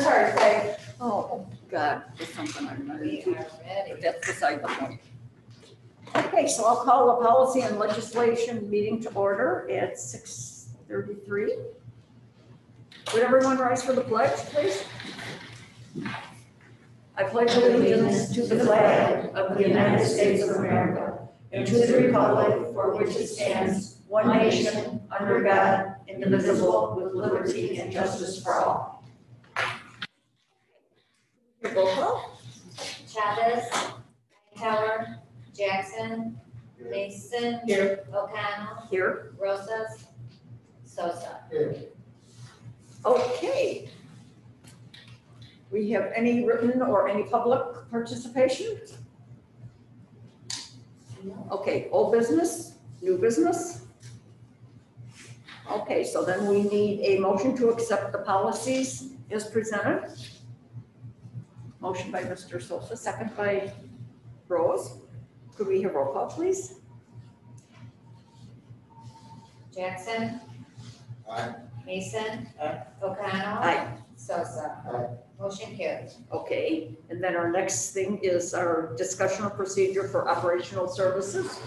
your charge, Peg. Oh, God, there's something ready. that's beside the point. Okay, so I'll call the policy and legislation meeting to order at six thirty-three. Would everyone rise for the pledge, please? I pledge allegiance to the flag of the United States of America and to the republic for which it stands, one nation, under God, indivisible, with liberty and justice for all. Roll call. Chavez, Hightower, Jackson, Mason. Here. O'Connell, Here. Rosas, Sosa. Okay. We have any written or any public participation? Okay, old business, new business? Okay, so then we need a motion to accept the policies as presented. Motion by Mr. Sosa, second by Rose. Could we have roll call, please? Jackson. Aye. Mason. Aye. O'Connell. Aye. Sosa. Motion carried. Okay, and then our next thing is our discussion of procedure for operational services.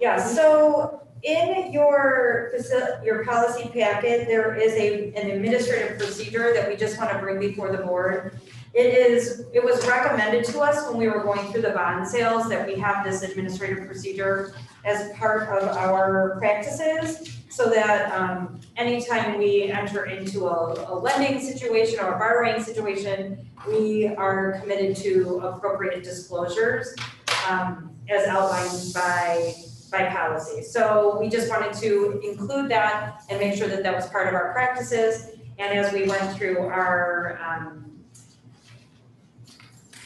Yeah, so in your, faci- your policy packet, there is a, an administrative procedure that we just want to bring before the board. It is, it was recommended to us when we were going through the bond sales that we have this administrative procedure as part of our practices, so that, um, anytime we enter into a, a lending situation or a borrowing situation, we are committed to appropriate disclosures, um, as outlined by by policy. So we just wanted to include that and make sure that that was part of our practices. And as we went through our, um,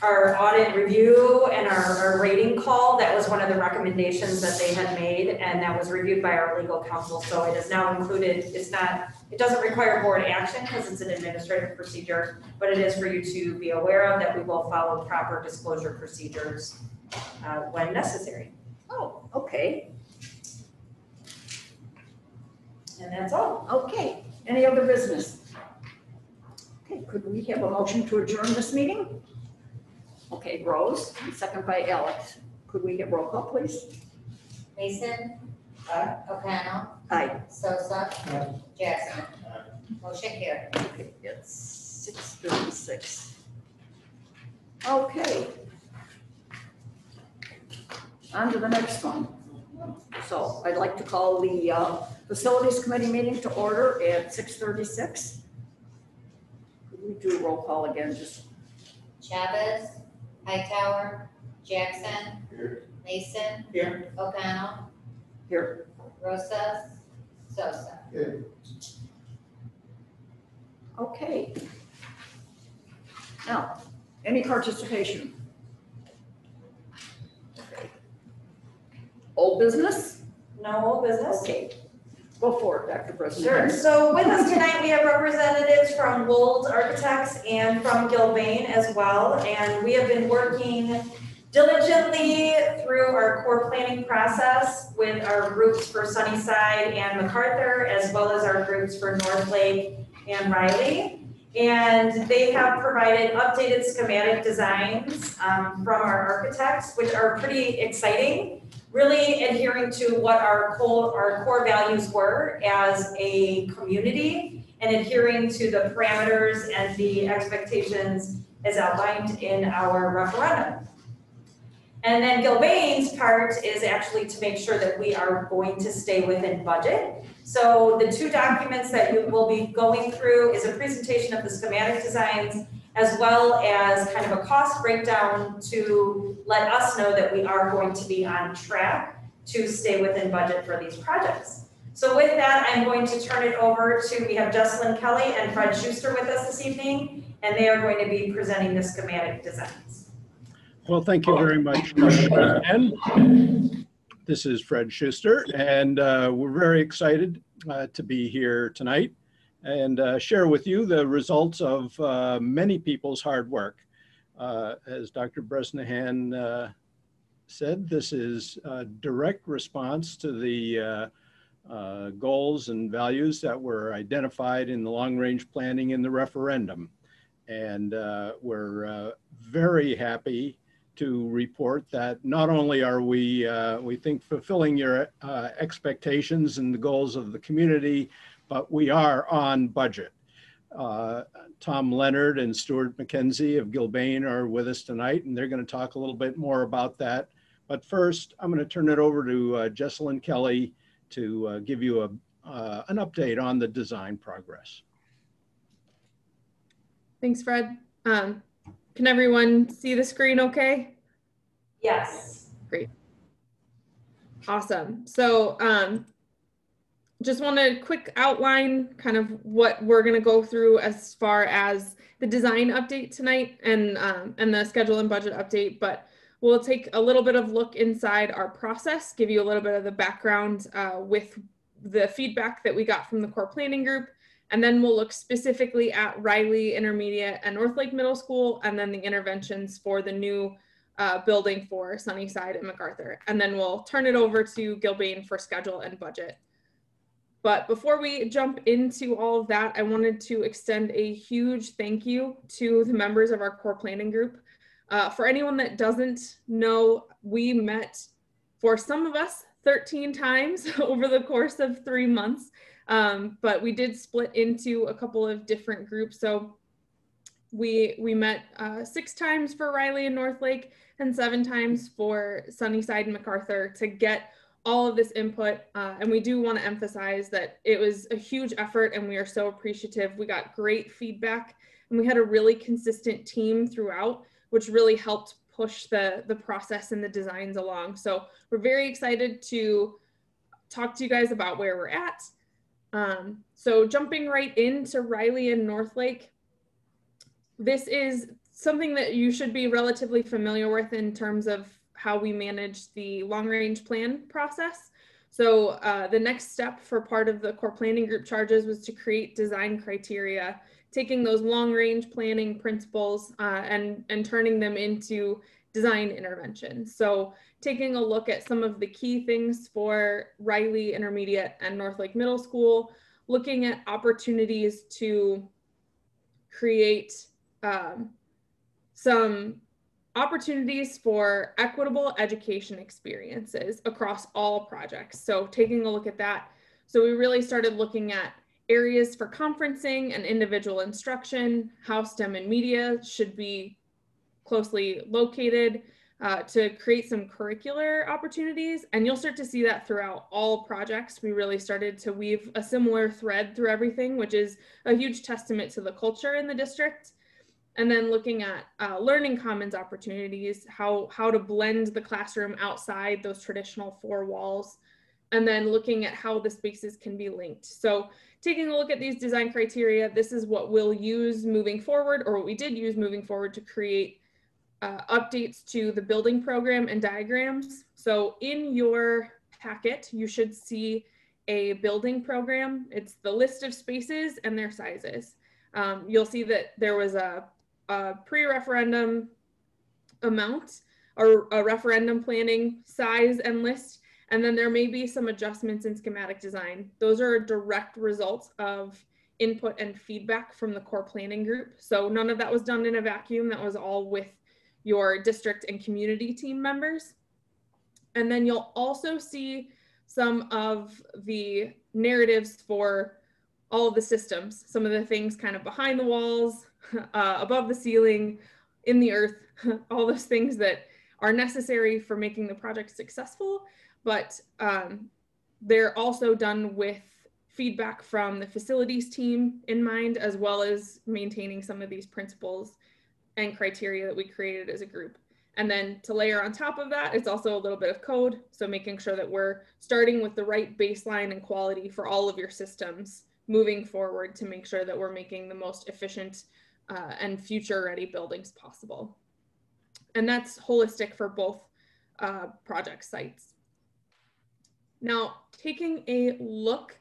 our audit review and our, our rating call, that was one of the recommendations that they had made, and that was reviewed by our legal counsel. So it is now included, it's not, it doesn't require board action because it's an administrative procedure, but it is for you to be aware of that we will follow proper disclosure procedures uh, when necessary. Oh, okay, And that's all. okay. Any other business? Okay, could we have a motion to adjourn this meeting? Okay, Rose, second by Alex. Could we get roll call, please? Mason. Aye. O'Connell. Aye. Sosa. Aye. Jackson. Motion carried. Okay, it's six thirty-six. Okay. On to the next one. So I'd like to call the uh, Facilities Committee meeting to order at six thirty-six. Could we do a roll call again, just, Chavez, Hightower, Jackson. Here. Mason. Here. O'Connell, here, Rosas, Sosa. okay. Now, any participation? Old business? No old business? Okay, go for it, Dr. President. Sure, so with us tonight, we have representatives from Wold Architects and from Gilbane as well. And we have been working diligently through our core planning process with our groups for Sunnyside and MacArthur, as well as our groups for North Lake and Riley. And they have provided updated schematic designs um, from our architects, which are pretty exciting really adhering to what our core, our core values were as a community and adhering to the parameters and the expectations as outlined in our referendum. And then Gilbane's part is actually to make sure that we are going to stay within budget. So the two documents that you will be going through is a presentation of the schematic designs as well as kind of a cost breakdown to let us know that we are going to be on track to stay within budget for these projects. So with that, I'm going to turn it over to, we have Jocelyn Kelly and Fred Schuster with us this evening, and they are going to be presenting the schematic designs. Well, thank you very much, Ken. This is Fred Schuster, and uh, we're very excited uh, to be here tonight and uh, share with you the results of uh, many people's hard work. Uh, As Dr. Bresnahan uh, said, this is a direct response to the uh, uh, goals and values that were identified in the long-range planning in the referendum. And we're very happy to report that not only are we, we think fulfilling your expectations and the goals of the community, but we are on budget. Uh, Tom Leonard and Stuart McKenzie of Gilbane are with us tonight, and they're going to talk a little bit more about that. But first, I'm going to turn it over to uh, Jocelyn Kelly to uh, give you a, uh, an update on the design progress. Thanks, Fred. Um, can everyone see the screen okay? Yes. Great. Awesome. So um, just want a quick outline kind of what we're going to go through as far as the design update tonight and um, and the schedule and budget update. But we'll take a little bit of look inside our process, give you a little bit of the background uh, with the feedback that we got from the core planning group. And then we'll look specifically at Riley Intermediate and Northlake Middle School, and then the interventions for the new uh, building for Sunnyside and MacArthur. And then we'll turn it over to Gilbane for schedule and budget. But before we jump into all of that, I wanted to extend a huge thank you to the members of our core planning group. Uh, for anyone that doesn't know, we met for some of us 13 times over the course of three months. Um, but we did split into a couple of different groups. So we we met uh, six times for Riley and Northlake and seven times for Sunnyside and MacArthur to get all of this input. Uh, and we do want to emphasize that it was a huge effort and we are so appreciative. We got great feedback and we had a really consistent team throughout, which really helped push the, the process and the designs along. So we're very excited to talk to you guys about where we're at. Um, so jumping right into Riley and Northlake, this is something that you should be relatively familiar with in terms of how we manage the long range plan process. So uh, the next step for part of the core planning group charges was to create design criteria, taking those long range planning principles uh, and, and turning them into design interventions. So taking a look at some of the key things for Riley Intermediate and Northlake Middle School, looking at opportunities to create um, some opportunities for equitable education experiences across all projects. So taking a look at that. So we really started looking at areas for conferencing and individual instruction, how STEM and media should be closely located uh, to create some curricular opportunities. And you'll start to see that throughout all projects. We really started to weave a similar thread through everything, which is a huge testament to the culture in the district and then looking at uh, learning commons opportunities, how, how to blend the classroom outside those traditional four walls, and then looking at how the spaces can be linked. So taking a look at these design criteria, this is what we'll use moving forward, or what we did use moving forward to create uh, updates to the building program and diagrams. So in your packet, you should see a building program. It's the list of spaces and their sizes. Um, you'll see that there was a a pre-referendum amount or a referendum planning size and list. And then there may be some adjustments in schematic design. Those are direct result of input and feedback from the core planning group. So none of that was done in a vacuum. That was all with your district and community team members. And then you'll also see some of the narratives for all of the systems, some of the things kind of behind the walls, uh, above the ceiling, in the earth, all those things that are necessary for making the project successful, but um, they're also done with feedback from the facilities team in mind, as well as maintaining some of these principles and criteria that we created as a group. And then to layer on top of that, it's also a little bit of code. So making sure that we're starting with the right baseline and quality for all of your systems moving forward to make sure that we're making the most efficient uh, and future ready buildings possible. And that's holistic for both uh, project sites. Now, taking a look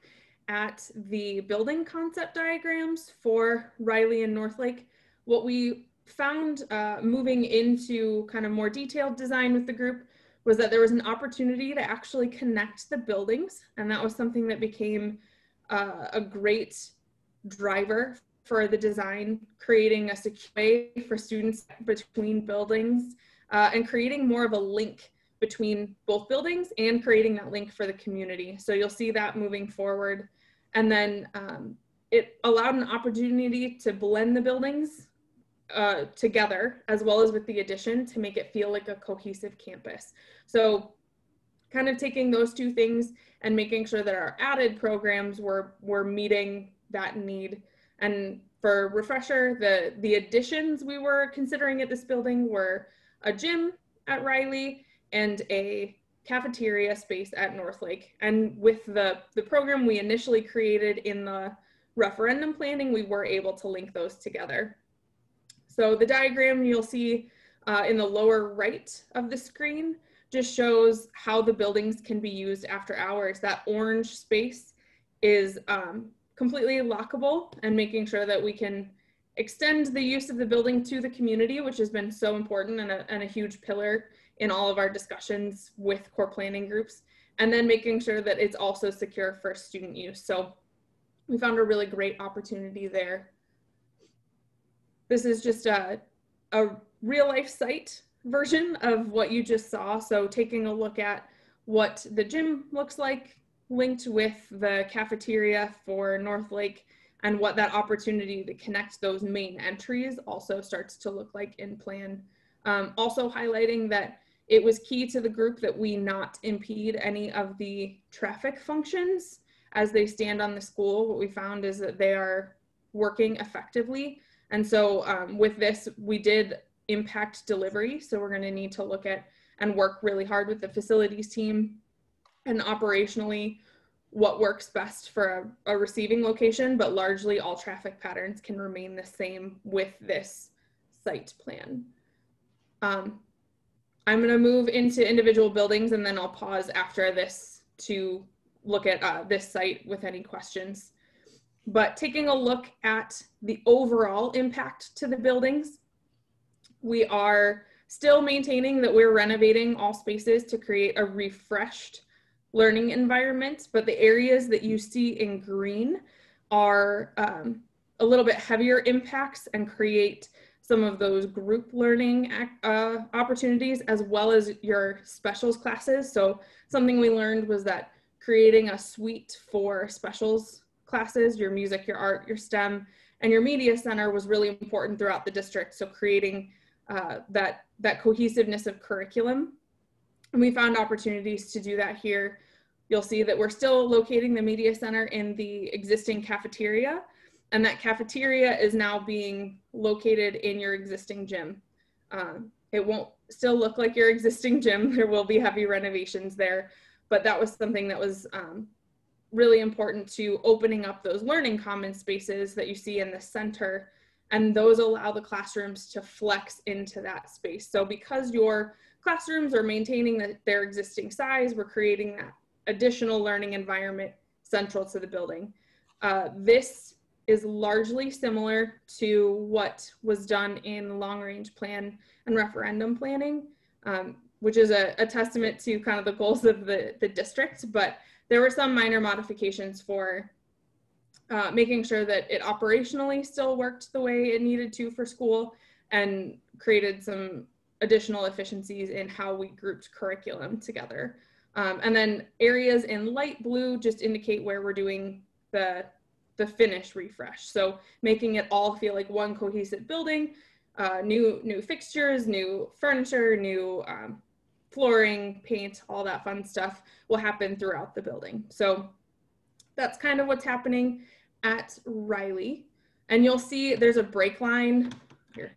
at the building concept diagrams for Riley and Northlake, what we found uh, moving into kind of more detailed design with the group was that there was an opportunity to actually connect the buildings. And that was something that became uh, a great driver for the design, creating a secure way for students between buildings, uh, and creating more of a link between both buildings and creating that link for the community. So you'll see that moving forward. And then um, it allowed an opportunity to blend the buildings uh, together as well as with the addition to make it feel like a cohesive campus. So kind of taking those two things and making sure that our added programs were were meeting that need. And for refresher, the the additions we were considering at this building were a gym at Riley and a cafeteria space at Northlake. And with the the program we initially created in the referendum planning, we were able to link those together. So the diagram you'll see uh, in the lower right of the screen just shows how the buildings can be used after hours. That orange space is um, completely lockable and making sure that we can extend the use of the building to the community, which has been so important and a, and a huge pillar in all of our discussions with core planning groups. And then making sure that it's also secure for student use. So we found a really great opportunity there. This is just a, a real life site version of what you just saw. So taking a look at what the gym looks like linked with the cafeteria for North Lake and what that opportunity to connect those main entries also starts to look like in plan. Um, also highlighting that it was key to the group that we not impede any of the traffic functions as they stand on the school. What we found is that they are working effectively. And so um, with this, we did impact delivery. So we're going to need to look at and work really hard with the facilities team and operationally what works best for a, a, receiving location, but largely all traffic patterns can remain the same with this site plan. Um, I'm going to move into individual buildings and then I'll pause after this to look at uh, this site with any questions. But taking a look at the overall impact to the buildings, we are still maintaining that we're renovating all spaces to create a refreshed learning environments, but the areas that you see in green are um, a little bit heavier impacts and create some of those group learning uh, opportunities as well as your specials classes. So something we learned was that creating a suite for specials classes, your music, your art, your STEM, and your media center was really important throughout the district. So creating uh, that, that cohesiveness of curriculum. And we found opportunities to do that here. You'll see that we're still locating the media center in the existing cafeteria, and that cafeteria is now being located in your existing gym. Um, it won't still look like your existing gym. There will be heavy renovations there, but that was something that was um, really important to opening up those learning common spaces that you see in the center and those allow the classrooms to flex into that space. So because your classrooms are maintaining the, their existing size, we're creating that additional learning environment central to the building. Uh, this is largely similar to what was done in long range plan and referendum planning, um, which is a, a, testament to kind of the goals of the, the district, but there were some minor modifications for uh, making sure that it operationally still worked the way it needed to for school and created some additional efficiencies in how we grouped curriculum together. Um, and then areas in light blue just indicate where we're doing the, the finish refresh. So making it all feel like one cohesive building, uh, new, new fixtures, new furniture, new um, flooring, paint, all that fun stuff will happen throughout the building. So that's kind of what's happening at Riley. And you'll see there's a break line here.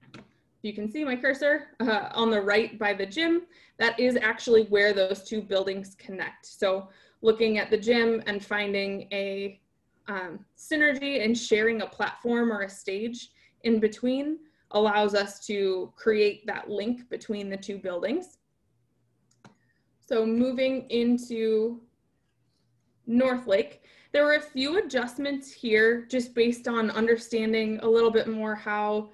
You can see my cursor uh, on the right by the gym. That is actually where those two buildings connect. So looking at the gym and finding a um, synergy and sharing a platform or a stage in between allows us to create that link between the two buildings. So moving into North Lake, there were a few adjustments here just based on understanding a little bit more how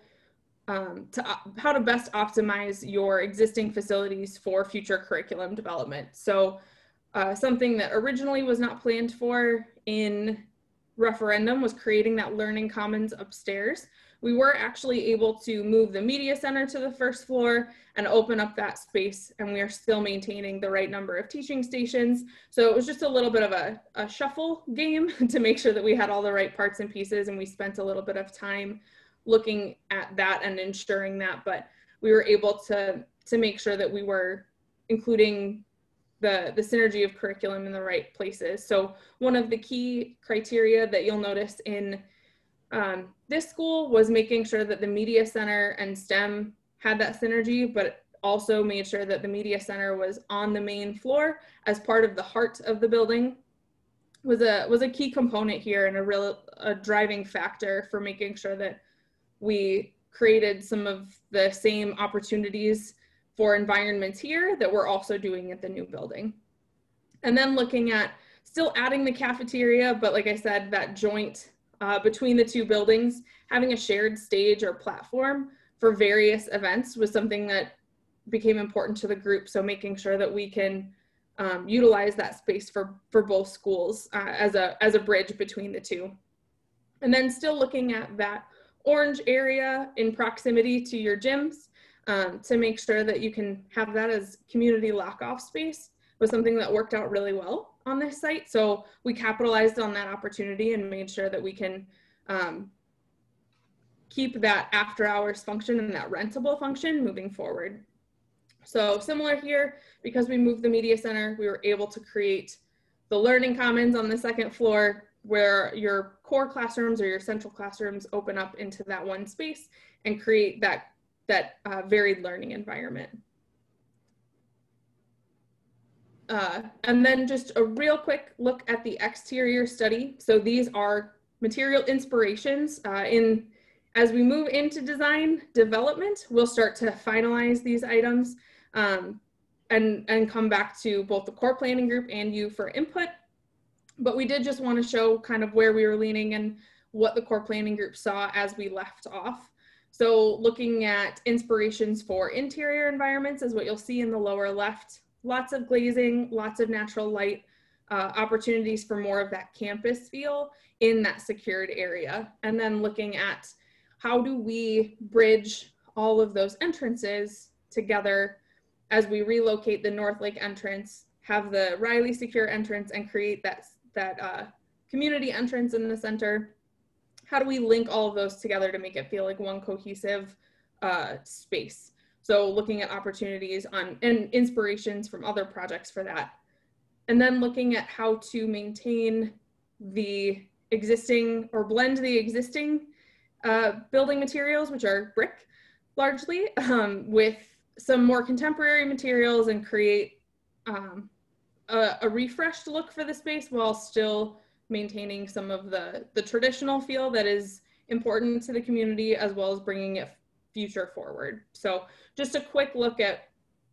um, to how to best optimize your existing facilities for future curriculum development. So uh, something that originally was not planned for in referendum was creating that learning commons upstairs. We were actually able to move the media center to the first floor and open up that space, and we are still maintaining the right number of teaching stations. So it was just a little bit of a, a shuffle game to make sure that we had all the right parts and pieces, and we spent a little bit of time looking at that and ensuring that. But we were able to to make sure that we were including the the synergy of curriculum in the right places. So one of the key criteria that you'll notice in um, this school was making sure that the media center and STEM had that synergy, but also made sure that the media center was on the main floor as part of the heart of the building was a was a key component here and a real a driving factor for making sure that we created some of the same opportunities for environments here that we're also doing at the new building. And then looking at still adding the cafeteria, but like I said, that joint uh, between the two buildings, having a shared stage or platform for various events was something that became important to the group. So making sure that we can um, utilize that space for, for both schools uh, as, a, as a bridge between the two. And then still looking at that orange area in proximity to your gyms um, to make sure that you can have that as community lock-off space was something that worked out really well on this site. So we capitalized on that opportunity and made sure that we can um, keep that after hours function and that rentable function moving forward. So similar here, because we moved the media center, we were able to create the learning commons on the second floor where your core classrooms or your central classrooms open up into that one space and create that, that uh, varied learning environment. Uh, and then just a real quick look at the exterior study. So these are material inspirations uh, in as we move into design development, we'll start to finalize these items um, and, and come back to both the core planning group and you for input. But we did just want to show kind of where we were leaning and what the core planning group saw as we left off. So looking at inspirations for interior environments is what you'll see in the lower left lots of glazing, lots of natural light, uh, opportunities for more of that campus feel in that secured area. And then looking at how do we bridge all of those entrances together as we relocate the North Lake entrance, have the Riley secure entrance and create that, that uh, community entrance in the center. How do we link all of those together to make it feel like one cohesive uh, space? So looking at opportunities on and inspirations from other projects for that. And then looking at how to maintain the existing or blend the existing uh, building materials, which are brick largely, um, with some more contemporary materials and create um, a, a, refreshed look for the space while still maintaining some of the, the traditional feel that is important to the community as well as bringing it future forward. So just a quick look at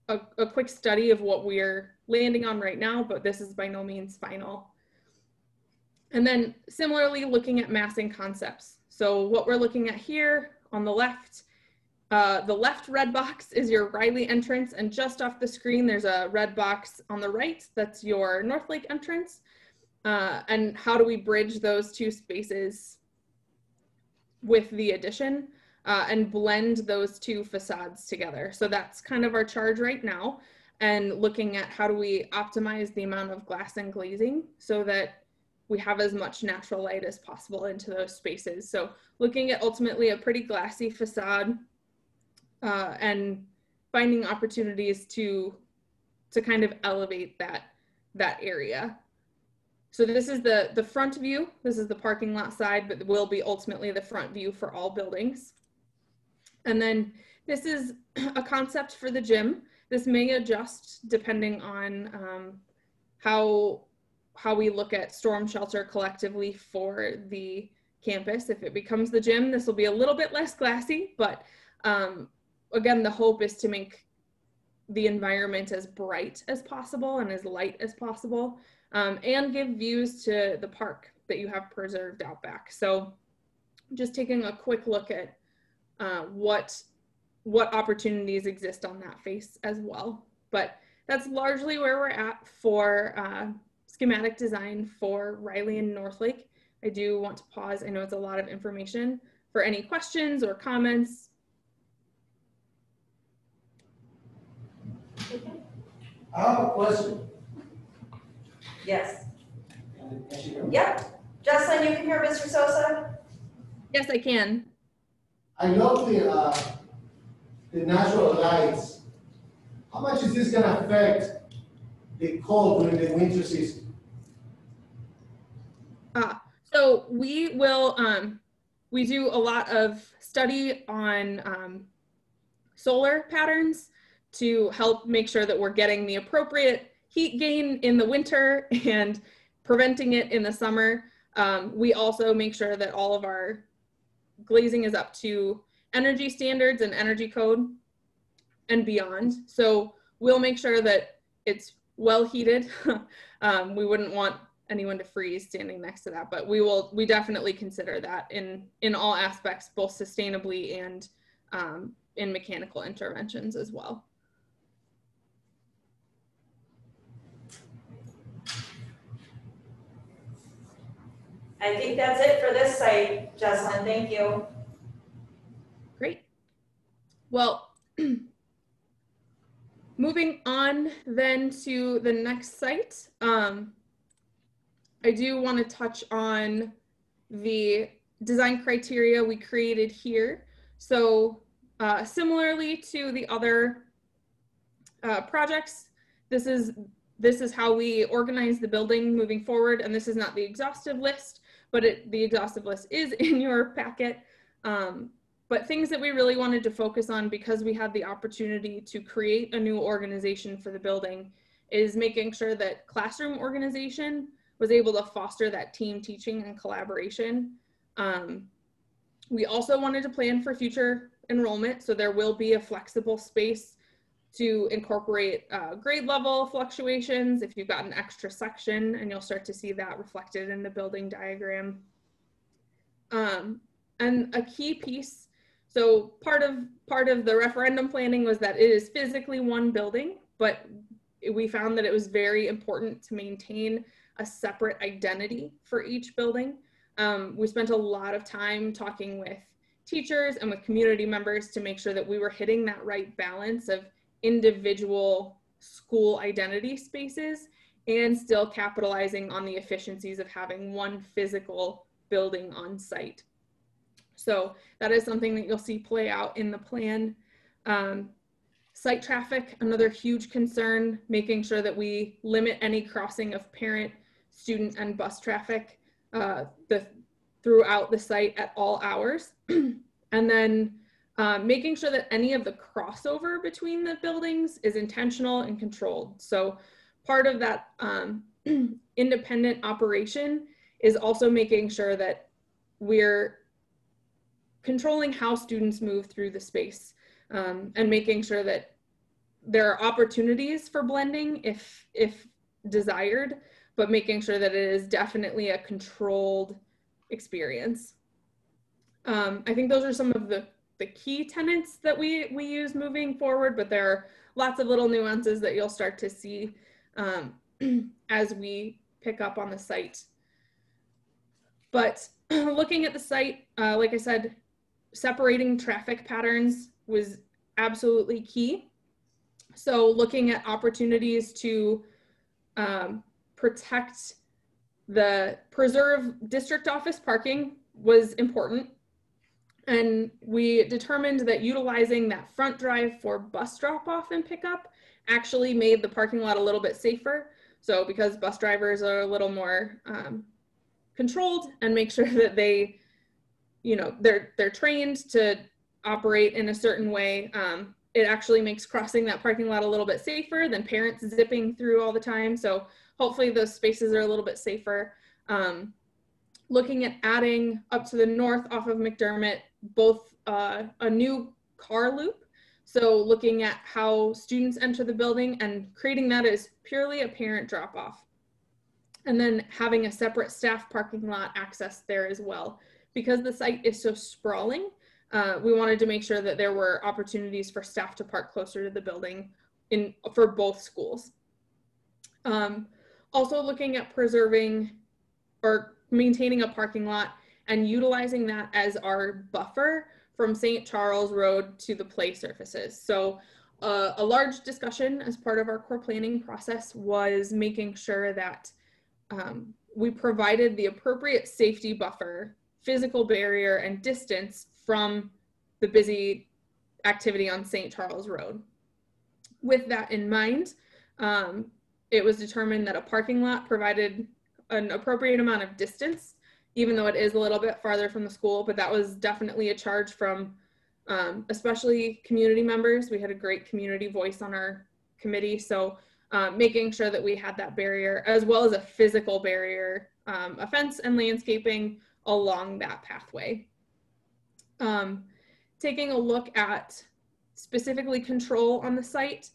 a, a quick study of what we're landing on right now, but this is by no means final. And then similarly looking at massing concepts. So what we're looking at here on the left, uh, the left red box is your Riley entrance and just off the screen there's a red box on the right that's your North Lake entrance. Uh, and how do we bridge those two spaces with the addition? uh, and blend those two facades together. So that's kind of our charge right now and looking at how do we optimize the amount of glass and glazing so that we have as much natural light as possible into those spaces. So looking at ultimately a pretty glassy facade uh, and finding opportunities to to kind of elevate that that area. So this is the the front view. This is the parking lot side, but will be ultimately the front view for all buildings. And then this is a concept for the gym. This may adjust depending on um, how how we look at storm shelter collectively for the campus. If it becomes the gym, this will be a little bit less glassy, but um, again, the hope is to make the environment as bright as possible and as light as possible um, and give views to the park that you have preserved out back. So just taking a quick look at uh, what what opportunities exist on that face as well. But that's largely where we're at for uh, schematic design for Riley and Northlake. I do want to pause. I know it's a lot of information for any questions or comments. I have a question. Yes. Can can she hear me? Yep. Jocelyn, you can hear Mr. Sosa? Yes, I can. I love the, uh, the natural lights. How much is this gonna affect the cold during the winter season? So we will, um, we do a lot of study on um, solar patterns to help make sure that we're getting the appropriate heat gain in the winter and preventing it in the summer. Um, we also make sure that all of our glazing is up to energy standards and energy code and beyond. So we'll make sure that it's well heated. um, we wouldn't want anyone to freeze standing next to that but we will we definitely consider that in in all aspects both sustainably and um, in mechanical interventions as well I think that's it for this site, Jocelyn, thank you. great. Well moving on then to the next site um, i do want to touch on the design criteria we created here. So uh, similarly to the other uh, projects this is this is how we organize the building moving forward and this is not the exhaustive list but it, the exhaustive list is in your packet um, but things that we really wanted to focus on because we had the opportunity to create a new organization for the building is making sure that classroom organization was able to foster that team teaching and collaboration. Um, we also wanted to plan for future enrollment, so there will be a flexible space to incorporate uh, grade level fluctuations if you've got an extra section, and you'll start to see that reflected in the building diagram. Um, and a key piece so part of part of the referendum planning was that it is physically one building, but we found that it was very important to maintain a separate identity for each building. Um, we spent a lot of time talking with teachers and with community members to make sure that we were hitting that right balance of individual school identity spaces and still capitalizing on the efficiencies of having one physical building on site. So that is something that you'll see play out in the plan. Um, site traffic, another huge concern, making sure that we limit any crossing of parent, student, and bus traffic uh, the, throughout the site at all hours. and then uh, making sure that any of the crossover between the buildings is intentional and controlled. So part of that um, independent operation is also making sure that we're controlling how students move through the space um, and making sure that there are opportunities for blending if if desired but making sure that it is definitely a controlled experience um, i think those are some of the the key tenets that we we use moving forward but there are lots of little nuances that you'll start to see um, as we pick up on the site but looking at the site uh, like i said separating traffic patterns was absolutely key. So looking at opportunities to um, protect the preserve district office parking was important. And we determined that utilizing that front drive for bus drop off and pickup actually made the parking lot a little bit safer. So because bus drivers are a little more um, controlled and make sure that they you know they're they're trained to operate in a certain way um, it actually makes crossing that parking lot a little bit safer than parents zipping through all the time so hopefully those spaces are a little bit safer um, looking at adding up to the north off of mcdermott both uh, a new car loop. So looking at how students enter the building and creating that as purely a parent drop off and then having a separate staff parking lot access there as well. Because the site is so sprawling, uh, we wanted to make sure that there were opportunities for staff to park closer to the building in for both schools. Um, also looking at preserving or maintaining a parking lot and utilizing that as our buffer from St. Charles Road to the play surfaces. So uh, a large discussion as part of our core planning process was making sure that um, we provided the appropriate safety buffer, physical barrier, and distance from the busy activity on St. Charles Road. With that in mind, um, it was determined that a parking lot provided an appropriate amount of distance, even though it is a little bit farther from the school, but that was definitely a charge from um, especially community members. We had a great community voice on our committee. So um, making sure that we had that barrier as well as a physical barrier, um, a fence and landscaping along that pathway. Um, taking a look at specifically control on the site,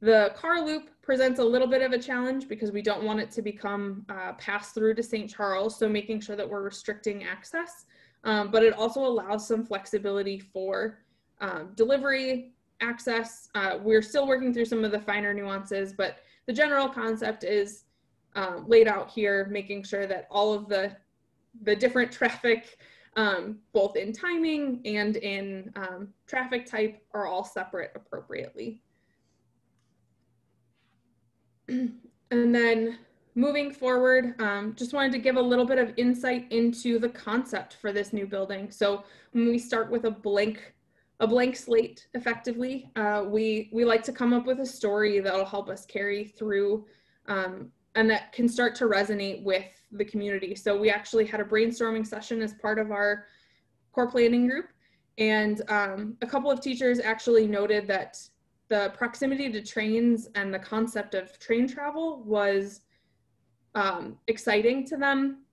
the car loop presents a little bit of a challenge because we don't want it to become uh, pass through to St. Charles. So making sure that we're restricting access, um, but it also allows some flexibility for um, delivery access. Uh, we're still working through some of the finer nuances, but the general concept is um, laid out here, making sure that all of the the different traffic, um, both in timing and in um, traffic type, are all separate appropriately. and then moving forward, um, just wanted to give a little bit of insight into the concept for this new building. So when we start with a blank, a blank slate, effectively, uh, we we like to come up with a story that'll help us carry through, um, and that can start to resonate with the community. So we actually had a brainstorming session as part of our core planning group, and um, a couple of teachers actually noted that the proximity to trains and the concept of train travel was um, exciting to them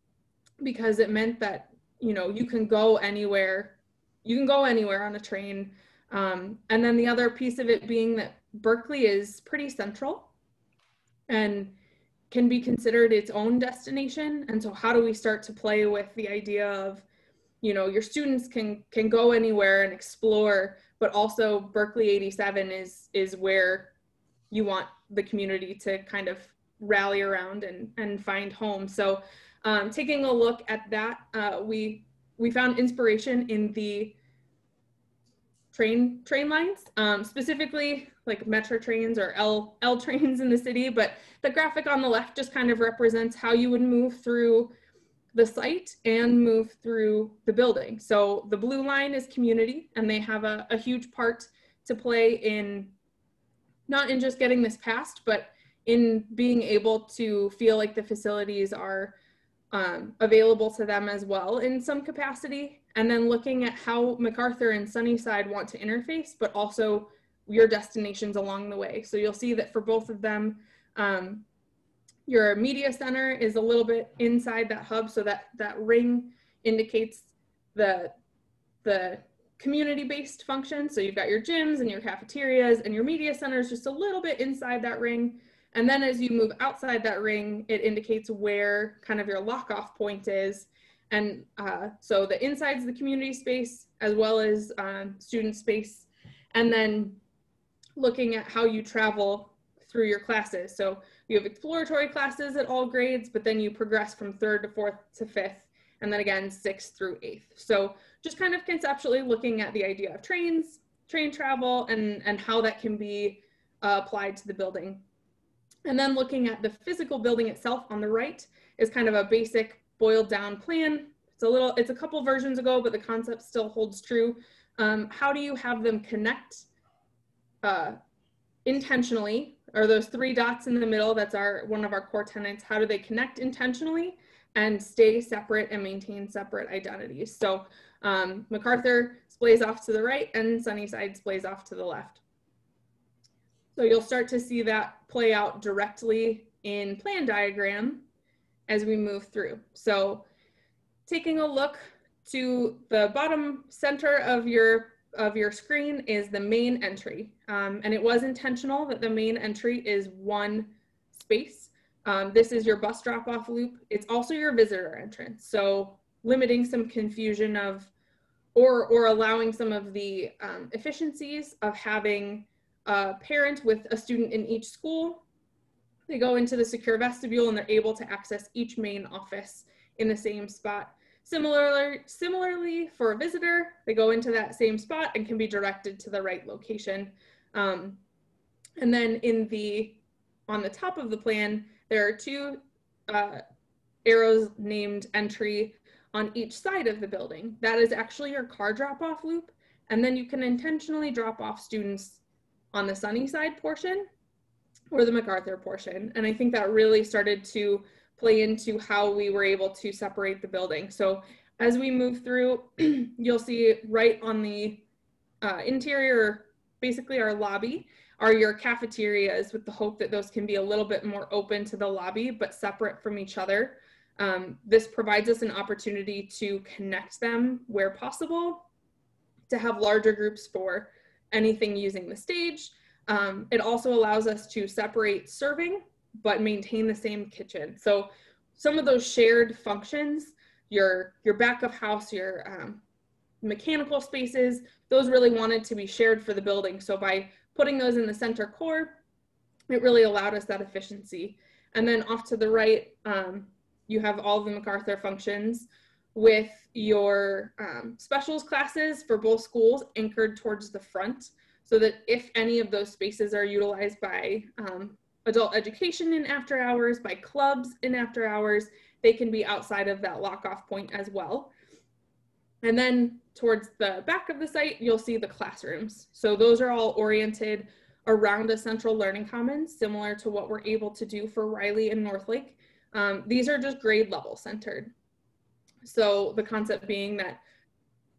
because it meant that you know you can go anywhere you can go anywhere on a train. Um, and then the other piece of it being that berkeley is pretty central and can be considered its own destination. And so how do we start to play with the idea of you know your students can can go anywhere and explore but also berkeley 87 is is where you want the community to kind of rally around and and find home. So um, taking a look at that uh, we we found inspiration in the train train lines um, specifically like metro trains or l l trains in the city but the graphic on the left just kind of represents how you would move through the site and move through the building. So the blue line is community and they have a, a huge part to play in not in just getting this passed, but in being able to feel like the facilities are um, available to them as well in some capacity. And then looking at how MacArthur and Sunnyside want to interface, but also your destinations along the way. So you'll see that for both of them, um, your media center is a little bit inside that hub, so that that ring indicates the the community-based function. So you've got your gyms and your cafeterias, and your media center is just a little bit inside that ring. And then as you move outside that ring, it indicates where kind of your lock-off point is. And uh, so the inside's of the community space as well as um, student space. And then looking at how you travel through your classes. So you have exploratory classes at all grades, but then you progress from third to fourth to fifth, and then again, sixth through eighth. So just kind of conceptually looking at the idea of trains, train travel, and, and how that can be uh, applied to the building. And then looking at the physical building itself on the right is kind of a basic boiled down plan. It's a little, it's a couple versions ago, but the concept still holds true. Um, how do you have them connect uh, intentionally or those three dots in the middle, that's our one of our core tenants. How do they connect intentionally and stay separate and maintain separate identities? So um, MacArthur splays off to the right and Sunnyside splays off to the left. So you'll start to see that play out directly in plan diagram as we move through. So taking a look to the bottom center of your of your screen is the main entry. Um, and it was intentional that the main entry is one space. Um, this is your bus drop off loop. It's also your visitor entrance. So limiting some confusion of, or, or allowing some of the um, efficiencies of having a parent with a student in each school. They go into the secure vestibule and they're able to access each main office in the same spot. Similarly, similarly for a visitor, they go into that same spot and can be directed to the right location. Um, and then in the on the top of the plan, there are two uh, arrows named entry on each side of the building. That is actually your car drop off loop. And then you can intentionally drop off students on the Sunnyside portion or the MacArthur portion. And I think that really started to play into how we were able to separate the building. So as we move through, you'll see right on the uh, interior, basically our lobby, are your cafeterias with the hope that those can be a little bit more open to the lobby but separate from each other. Um, this provides us an opportunity to connect them where possible, to have larger groups for anything using the stage. Um, it also allows us to separate serving but maintain the same kitchen. So some of those shared functions, your your back of house, your um, mechanical spaces, those really wanted to be shared for the building. So by putting those in the center core, it really allowed us that efficiency. And then off to the right, um, you have all the MacArthur functions with your um, specials classes for both schools anchored towards the front so that if any of those spaces are utilized by um, adult education in after hours, by clubs in after hours, they can be outside of that lock off point as well. And then towards the back of the site, you'll see the classrooms. So those are all oriented around a central learning commons, similar to what we're able to do for Riley and Northlake. Um, these are just grade level centered. So the concept being that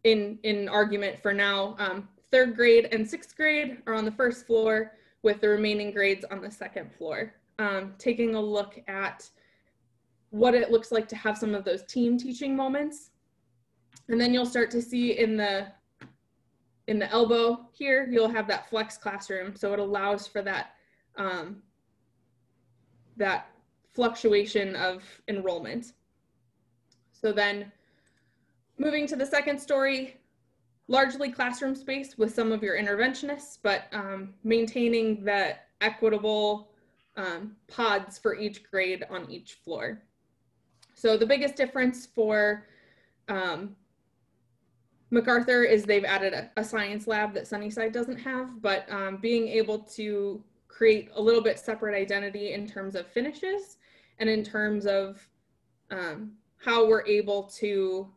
in, in argument for now, um, third grade and sixth grade are on the first floor with the remaining grades on the second floor. Um, taking a look at what it looks like to have some of those team teaching moments. And then you'll start to see in the in the elbow here, you'll have that flex classroom. So it allows for that um, that fluctuation of enrollment. So then moving to the second story, largely classroom space with some of your interventionists, but um, maintaining that equitable um, pods for each grade on each floor. So the biggest difference for um, MacArthur is they've added a, a, science lab that Sunnyside doesn't have, but um, being able to create a little bit separate identity in terms of finishes and in terms of um, how we're able to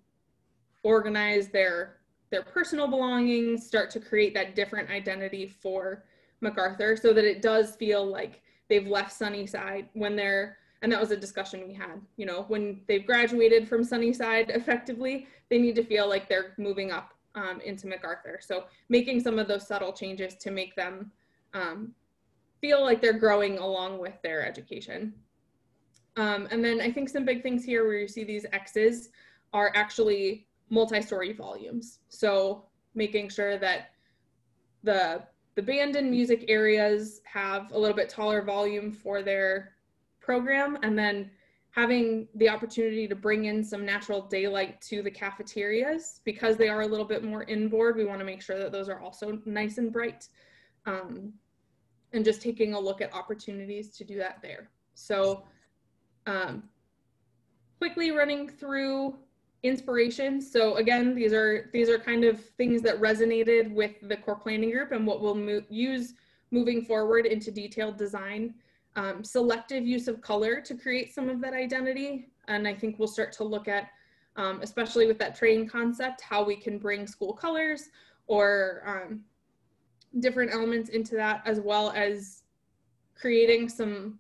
organize their their personal belongings, start to create that different identity for MacArthur so that it does feel like they've left Sunnyside when they're and that was a discussion we had you know when they've graduated from sunnyside effectively they need to feel like they're moving up um, into macarthur. So making some of those subtle changes to make them um, feel like they're growing along with their education. Um, and then i think some big things here where you see these x's are actually multi-story volumes. So making sure that the the band and music areas have a little bit taller volume for their program and then having the opportunity to bring in some natural daylight to the cafeterias because they are a little bit more inboard we want to make sure that those are also nice and bright um, and just taking a look at opportunities to do that there. So um, quickly running through inspiration. So again these are these are kind of things that resonated with the core planning group and what we'll mo use moving forward into detailed design um, selective use of color to create some of that identity. And I think we'll start to look at, um, especially with that training concept, how we can bring school colors or um, different elements into that, as well as creating some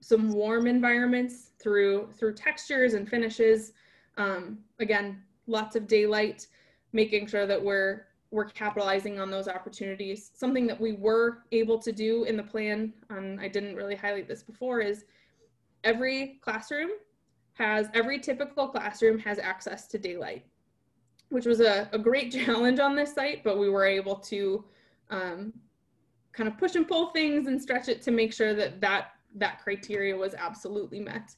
some warm environments through through textures and finishes. Um, again, lots of daylight, making sure that we're we're capitalizing on those opportunities. Something that we were able to do in the plan, and I didn't really highlight this before, is every classroom has, every typical classroom has access to daylight, which was a, a great challenge on this site, but we were able to um, kind of push and pull things and stretch it to make sure that that, that criteria was absolutely met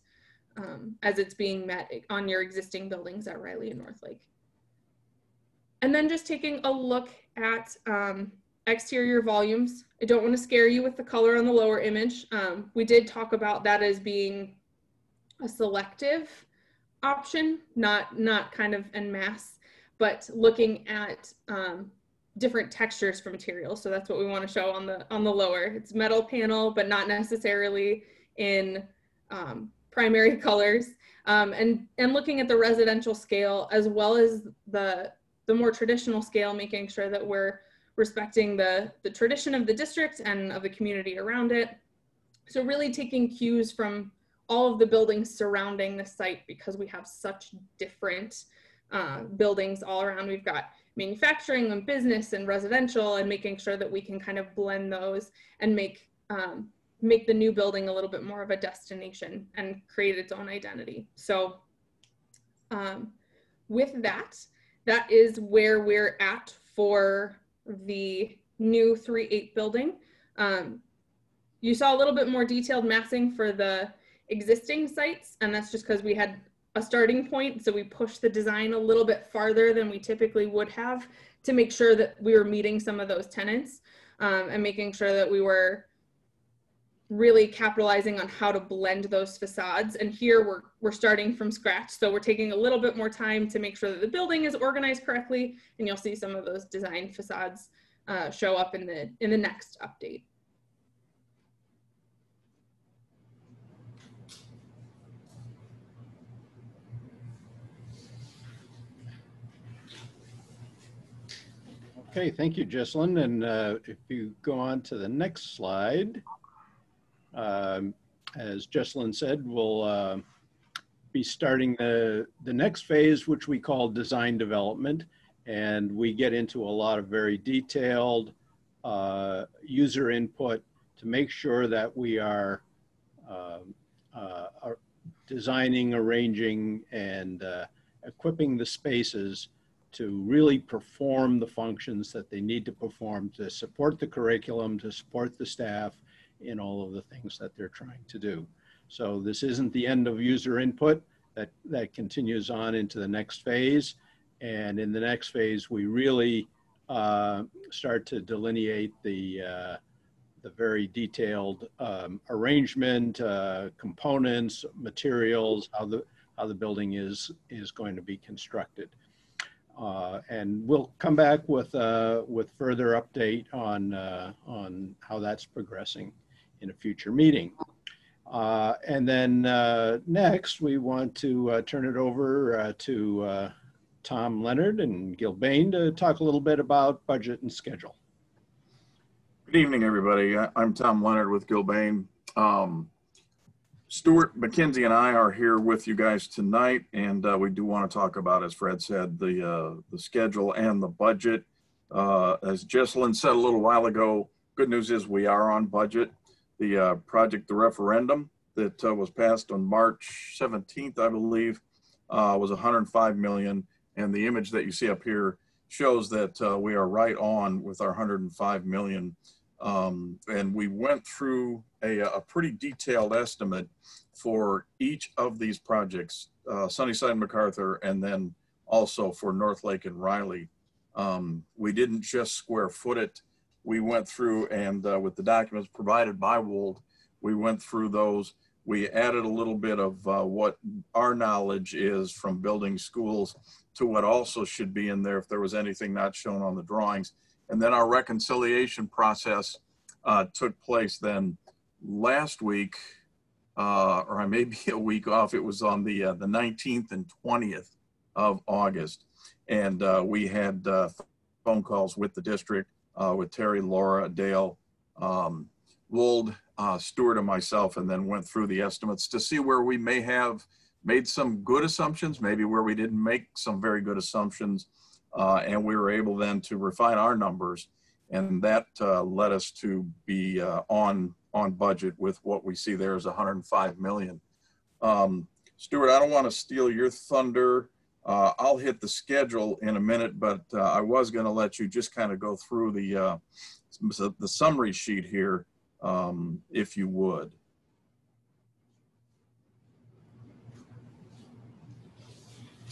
um, as it's being met on your existing buildings at Riley and Northlake. And then just taking a look at um, exterior volumes. I don't want to scare you with the color on the lower image. Um, we did talk about that as being a selective option, not not kind of en masse, but looking at um, different textures for materials. So that's what we want to show on the on the lower. It's metal panel, but not necessarily in um, primary colors. Um, and and looking at the residential scale as well as the the more traditional scale, making sure that we're respecting the the tradition of the district and of the community around it. So really taking cues from all of the buildings surrounding the site because we have such different uh, buildings all around. We've got manufacturing and business and residential and making sure that we can kind of blend those and make um, make the new building a little bit more of a destination and create its own identity. So um, with that, that is where we're at for the new 3-8 building. Um, you saw a little bit more detailed massing for the existing sites, and that's just because we had a starting point. So we pushed the design a little bit farther than we typically would have to make sure that we were meeting some of those tenants um, and making sure that we were really capitalizing on how to blend those facades. And here we're, we're starting from scratch. So we're taking a little bit more time to make sure that the building is organized correctly. And you'll see some of those design facades uh, show up in the, in the next update. Okay, thank you, Jocelyn. And uh, if you go on to the next slide, um, as Jocelyn said, we'll uh, be starting the, the next phase, which we call design development. And we get into a lot of very detailed uh, user input to make sure that we are um, uh, are designing, arranging, and uh, equipping the spaces to really perform the functions that they need to perform to support the curriculum, to support the staff in all of the things that they're trying to do. So this isn't the end of user input. That, that continues on into the next phase. And in the next phase, we really uh, start to delineate the, uh, the very detailed um, arrangement, uh, components, materials, how the, how the building is, is going to be constructed. Uh, and we'll come back with uh, with further update on uh, on how that's progressing in a future meeting. Uh, and then uh, next, we want to uh, turn it over to Tom Leonard and Gilbane to talk a little bit about budget and schedule. Good evening, everybody. I'm Tom Leonard with Gilbane. Um, Stuart McKenzie and I are here with you guys tonight, and uh, we do want to talk about, as Fred said, the uh, the schedule and the budget. Uh, as Jocelyn said a little while ago, good news is we are on budget. The uh, project, the referendum that uh, was passed on March 17th, I believe, uh, was 105 million, and the image that you see up here shows that we are right on with our 105 million um, and we went through a, a, pretty detailed estimate for each of these projects, uh, Sunnyside and MacArthur, and then also for North Lake and Riley. Um, we didn't just square foot it. We went through and uh, with the documents provided by Wold, we went through those. We added a little bit of uh, what our knowledge is from building schools to what also should be in there if there was anything not shown on the drawings and then our reconciliation process uh, took place then last week, uh, or I may be a week off. It was on the uh, the 19th and 20th of August, and uh, we had phone calls with the district, uh, with Terry, Laura, Dale, um, Wold, Stuart, and myself, and then went through the estimates to see where we may have made some good assumptions, maybe where we didn't make some very good assumptions, uh, and we were able then to refine our numbers, and that uh, led us to be uh, on on budget with what we see there is 105 million. Um, Stuart, I don't want to steal your thunder. Uh, I'll hit the schedule in a minute, but uh, I was going to let you just kind of go through the uh, the summary sheet here, um, if you would.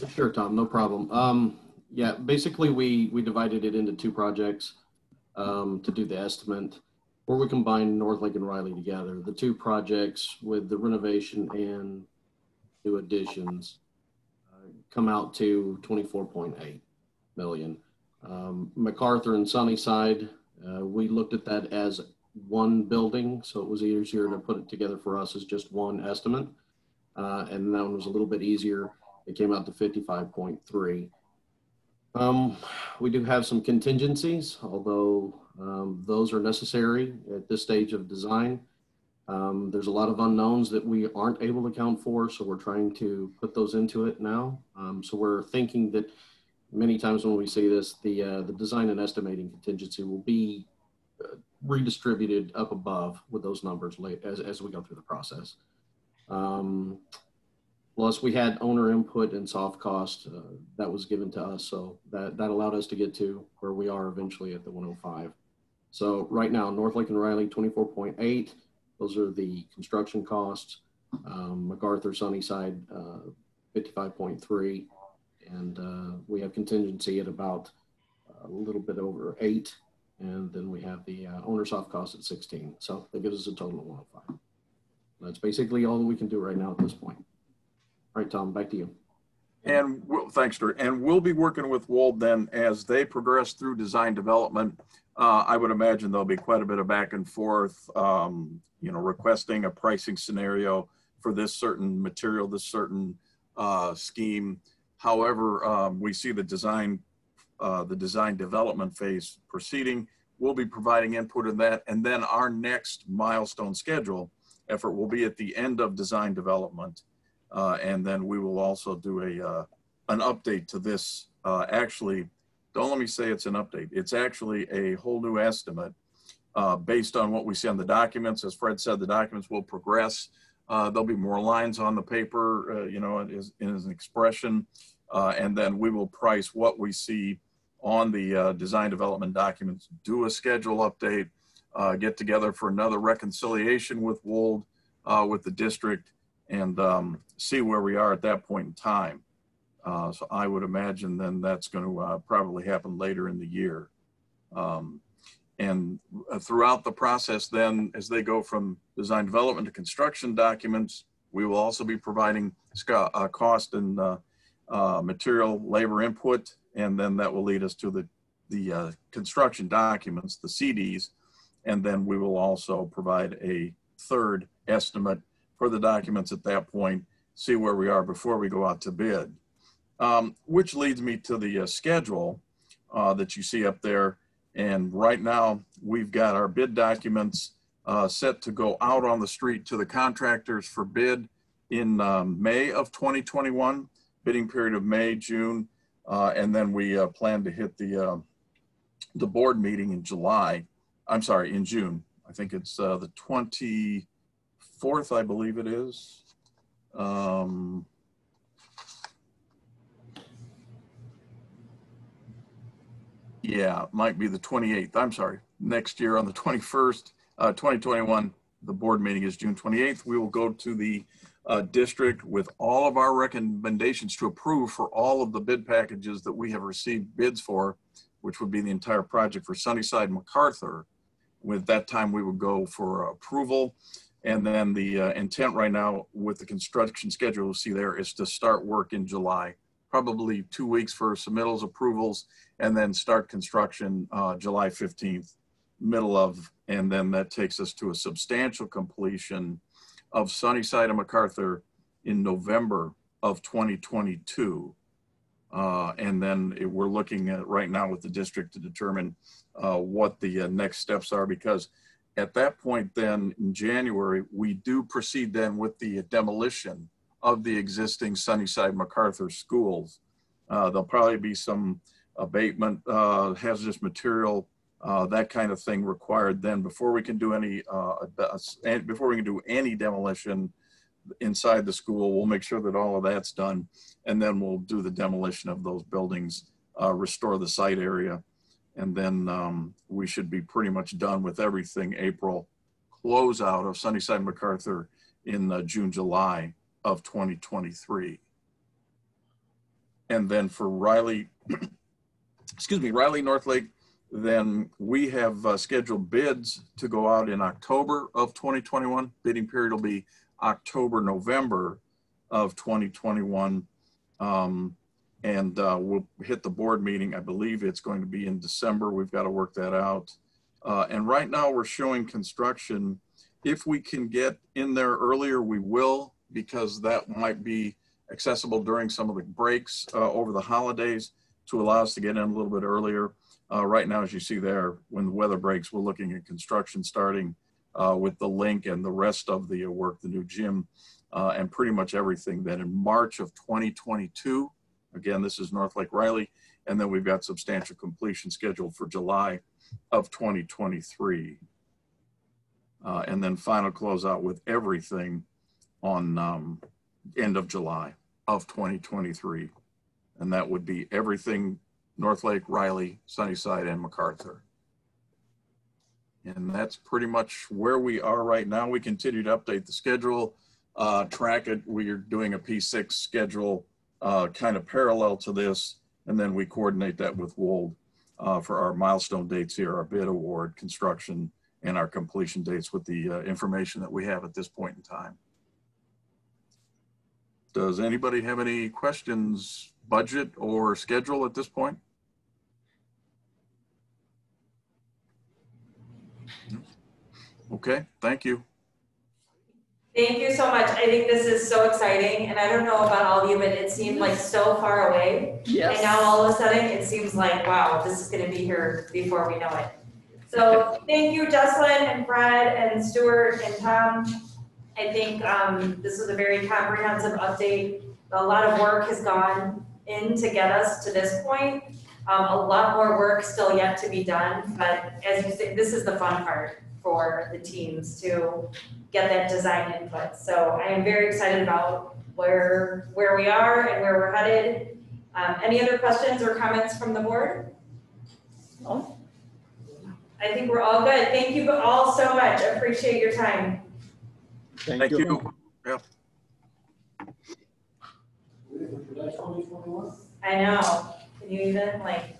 Sure, Tom, no problem. Um, yeah, basically we, we divided it into two projects um, to do the estimate where we combined North Lake and Riley together. The two projects with the renovation and new additions come out to 24.8 million. Um, MacArthur and Sunnyside, uh, we looked at that as one building, so it was easier to put it together for us as just one estimate. Uh, and that one was a little bit easier. It came out to 55.3. Um, we do have some contingencies, although um, those are necessary at this stage of design. Um, there's a lot of unknowns that we aren't able to account for, so we're trying to put those into it now. Um, so we're thinking that many times when we see this, the uh, the design and estimating contingency will be uh, redistributed up above with those numbers late as, as we go through the process. Um, plus, we had owner input and soft cost uh, that was given to us, so that that allowed us to get to where we are eventually at the 105. So right now, North Lake and Riley 24.8. Those are the construction costs. Um, MacArthur Sunnyside, uh, 55.3. And uh, we have contingency at about a little bit over eight. And then we have the uh, owner soft cost at 16. So that gives us a total of 105. That's basically all that we can do right now at this point. All right, Tom, back to you. And we'll, thanks, Stuart. And we'll be working with Wold then as they progress through design development. Uh, I would imagine there'll be quite a bit of back and forth, um, you know, requesting a pricing scenario for this certain material, this certain uh, scheme. However, um, we see the design, uh, the design development phase proceeding. We'll be providing input in that. And then our next milestone schedule effort will be at the end of design development. Uh, and then we will also do a, uh, an update to this. Uh, actually, don't let me say it's an update. It's actually a whole new estimate uh, based on what we see on the documents. As Fred said, the documents will progress. Uh, there'll be more lines on the paper, uh, you know, his, in his expression. And then we will price what we see on the design development documents, do a schedule update, get together for another reconciliation with Wold, with the district, and um, see where we are at that point in time. Uh, so I would imagine then that's going to uh, probably happen later in the year. Um, and uh, throughout the process, then as they go from design development to construction documents, we will also be providing uh, cost and uh, material labor input, and then that will lead us to the the construction documents, the CDs, and then we will also provide a third estimate for the documents at that point, see where we are before we go out to bid. Um, which leads me to the uh, schedule uh, that you see up there. And right now, we've got our bid documents uh, set to go out on the street to the contractors for bid in um, May of 2021, bidding period of May, June, uh, and then we uh, plan to hit the uh, the board meeting in July. I'm sorry, in June. I think it's the 24th, I believe it is. Um, Yeah, might be the 28th. I'm sorry. Next year on the 21st, uh, 2021, the board meeting is June 28th. We will go to the uh, district with all of our recommendations to approve for all of the bid packages that we have received bids for, which would be the entire project for Sunnyside MacArthur. With that time, we would go for approval. And then the uh, intent right now with the construction schedule you see there is to start work in July probably two weeks for submittals, approvals, and then start construction uh, July 15th, middle of, and then that takes us to a substantial completion of Sunnyside and MacArthur in November of 2022. Uh, and then it, we're looking at right now with the district to determine uh, what the uh, next steps are because at that point then in January, we do proceed then with the demolition of the existing Sunnyside MacArthur schools. Uh, there'll probably be some abatement, uh, hazardous material, uh, that kind of thing required then before we can do any, uh, before we can do any demolition inside the school, we'll make sure that all of that's done. And then we'll do the demolition of those buildings, uh, restore the site area. And then um, we should be pretty much done with everything April closeout of Sunnyside MacArthur in uh, June, July of 2023. And then for Riley, excuse me, Riley Northlake, then we have uh, scheduled bids to go out in October of 2021. Bidding period will be October, November of 2021. Um, And uh, we'll hit the board meeting. I believe it's going to be in December. We've got to work that out. Uh, And right now, we're showing construction. If we can get in there earlier, we will, because that might be accessible during some of the breaks uh, over the holidays to allow us to get in a little bit earlier. Uh, Right now, as you see there, when the weather breaks, we're looking at construction starting uh, with the link and the rest of the work, the new gym, uh, and pretty much everything. Then in March of 2022, again, this is North Lake Riley, and then we've got substantial completion scheduled for July of 2023. Uh, And then final closeout with everything on um, end of July of 2023. And that would be everything North Lake, Riley, Sunnyside, and MacArthur. And that's pretty much where we are right now. We continue to update the schedule, uh, track it. We are doing a P6 schedule uh, kind of parallel to this. And then we coordinate that with Wold uh, for our milestone dates here, our bid award, construction, and our completion dates with the uh, information that we have at this point in time. Does anybody have any questions, budget or schedule at this point? Okay, thank you. Thank you so much. I think this is so exciting, and I don't know about all of you, but it seemed like so far away. Yes. And now all of a sudden, it seems like, wow, this is gonna be here before we know it. So thank you, Jocelyn and Fred and Stuart and Tom. I think um, this was a very comprehensive update. A lot of work has gone in to get us to this point. Um, A lot more work still yet to be done, but as you say, this is the fun part for the teams to get that design input. So I am very excited about where, where we are and where we're headed. Um, any other questions or comments from the board? No. I think we're all good. Thank you all so much. Appreciate your time. Thank you. Yeah. I know. Can you even like,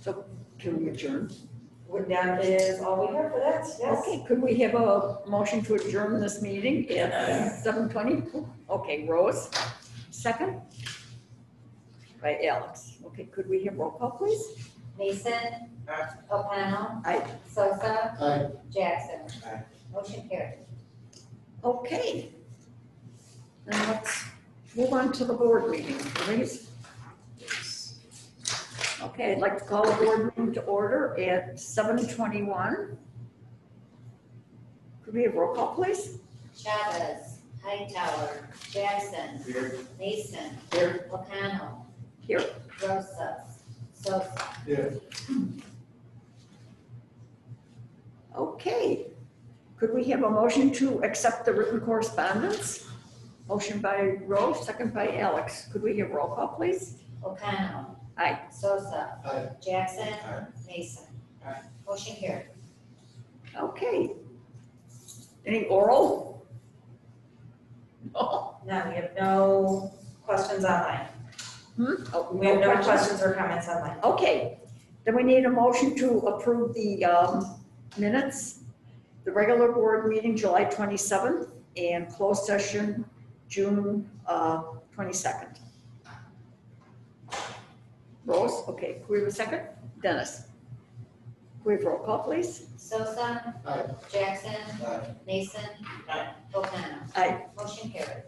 So can we adjourn? That is all we have for that, yes? Okay, could we have a motion to adjourn this meeting at uh, seven twenty? Okay, Rose, second? By Alex. Okay, could we have roll call, please? Mason. Aye. O'Connell. Aye. Sosa. Aye. Jackson. Aye. Motion carried. Okay. Then let's move on to the board meeting, please. Okay, I'd like to call the board meeting to order at seven twenty-one. Could we have roll call, please? Chavez. Hightower. Jackson. Mason. Here. O'Connell. Here. Rosa. Sosa. Okay. Could we have a motion to accept the written correspondence? Motion by Rose, second by Alex. Could we have roll call, please? O'Connell. Aye. Sosa. Aye. Jackson. Mason. Motion carried. Okay. Any oral? No. No, we have no questions online. Hmm? Oh, We have no questions or comments online. Okay, then we need a motion to approve the um, minutes, the regular board meeting July 27th and closed session June uh, 22nd. Rose, okay, can we have a second? Dennis? Can we have roll call, please? Sosa. Aye. Jackson. Aye. Mason. O'Connell. Aye. Motion carried.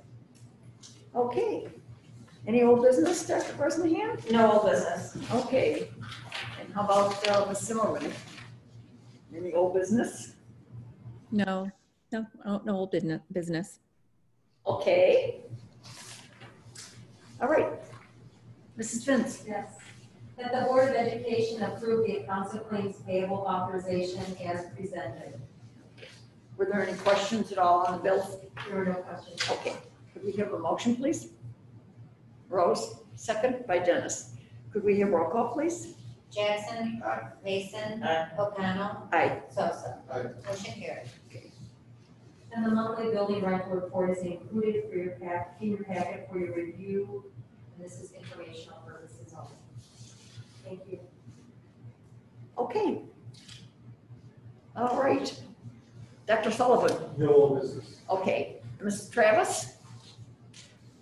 Okay. Any old business, Dr. Bresnahan? No old business. Okay. And how about uh, Ms. Zimmerman? Any old business? No, no, no no old business, business. Okay. All right. Mrs. Vince? Yes. That the Board of Education approve the accounts of claims payable authorization as presented. Were there any questions at all on the bills? There were no questions. Okay. Could we have a motion, please? Rose, second by Dennis. Could we have roll call, please? Jackson. Mason. O'Connell. Aye. Sosa. Aye. Motion carried. And the monthly building rental report is included for your pack, in your packet for your review. And this is informational purposes only. Thank you. Okay. All right. Dr. Sullivan? No old business. Okay. Mrs. Travis?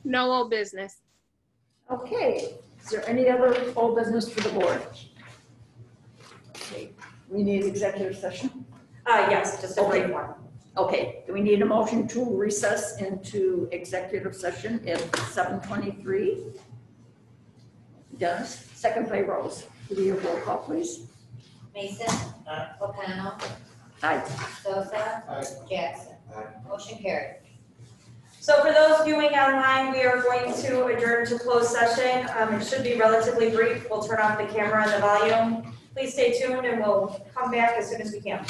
No old business. Okay, is there any other old business for the board? Okay, We need executive session? Uh, yes, just a brief Okay. one. Okay, do we need a motion to recess into executive session at seven twenty-three? Dennis, second by Rose. Do we have roll call, please? Mason. O'Connell. Aye. Sosa. Aye. Jackson. Motion carried. So for those viewing online, we are going to adjourn to closed session. Um, it should be relatively brief. We'll turn off the camera and the volume. Please stay tuned and we'll come back as soon as we can.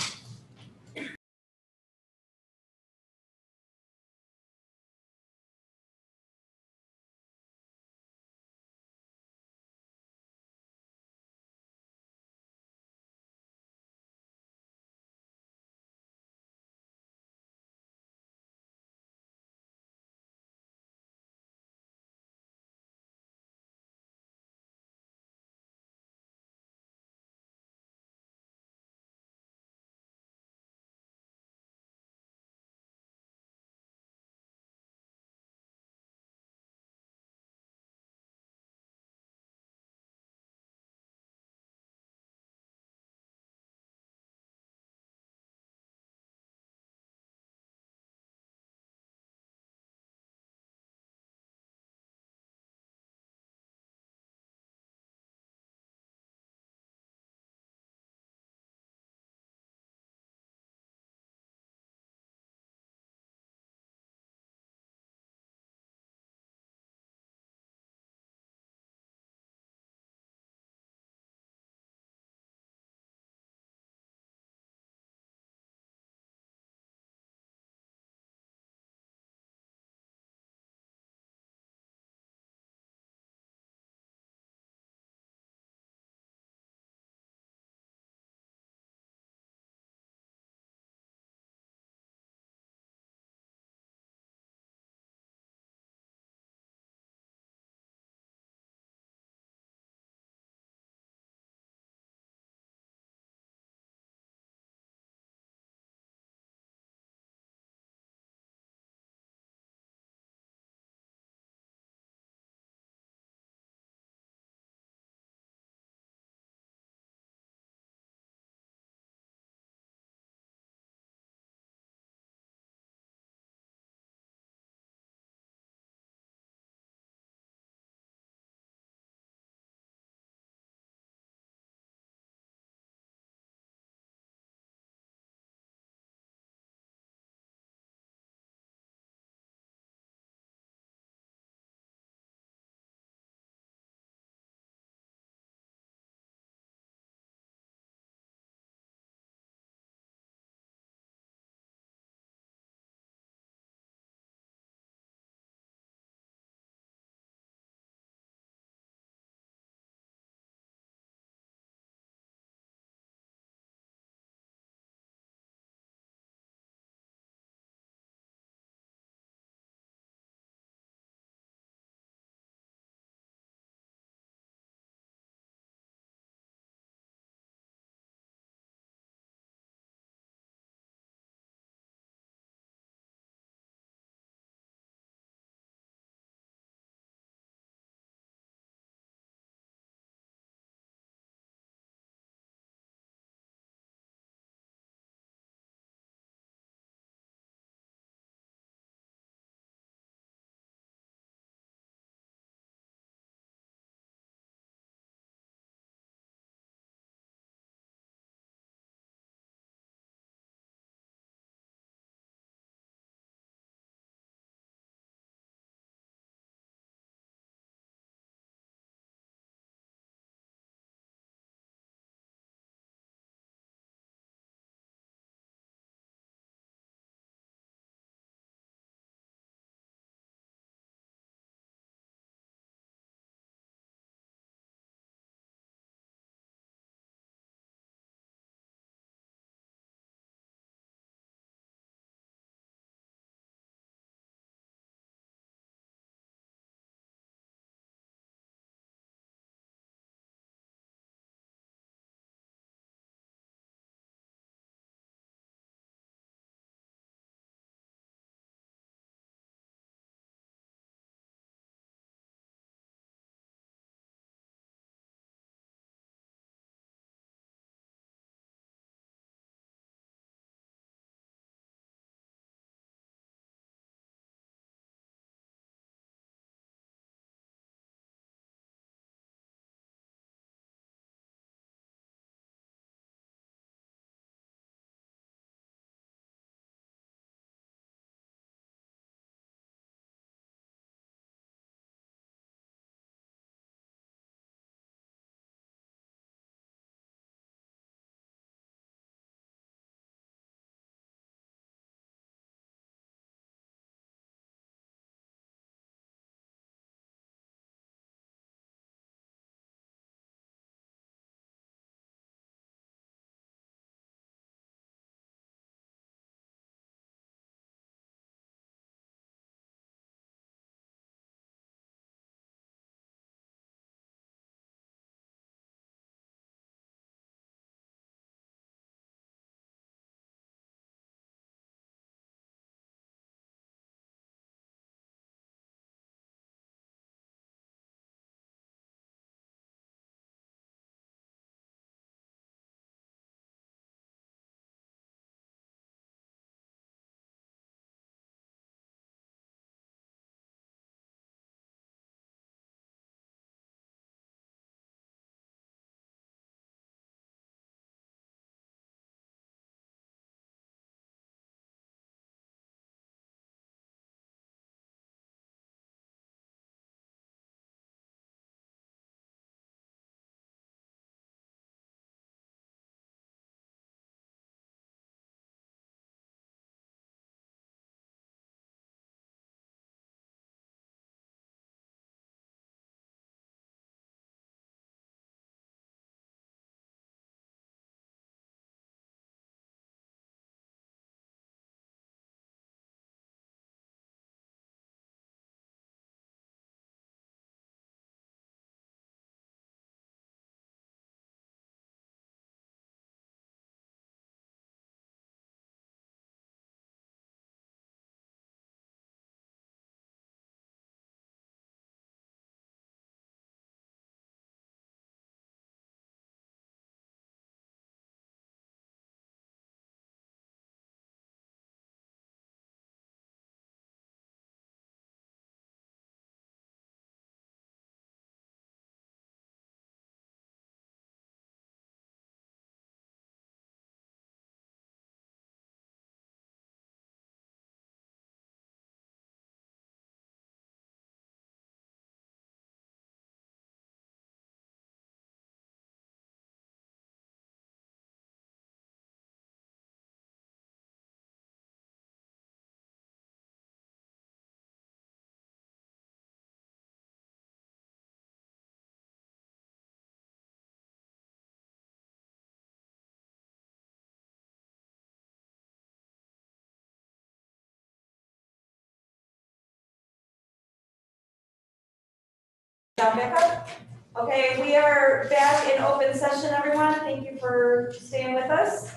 Back up? Okay, we are back in open session, everyone. Thank you for staying with us.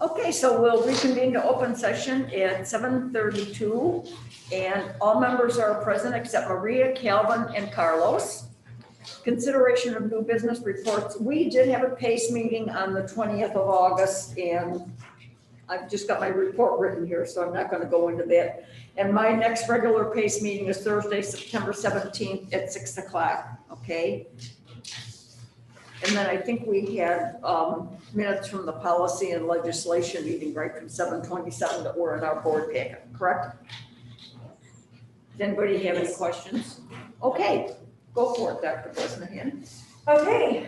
Okay, so we'll reconvene to open session at seven thirty-two. And all members are present except Maria, Calvin, and Carlos. Consideration of new business reports. We did have a PACE meeting on the twentieth of August and I've just got my report written here, so I'm not gonna go into that. And my next regular PACE meeting is Thursday, September seventeenth at six o'clock, okay? And then I think we had um, minutes from the policy and legislation meeting, right, from seven twenty-seven that were in our board packet, correct? Does anybody have any questions? Okay, go for it, Dr. Bresnahan. Okay,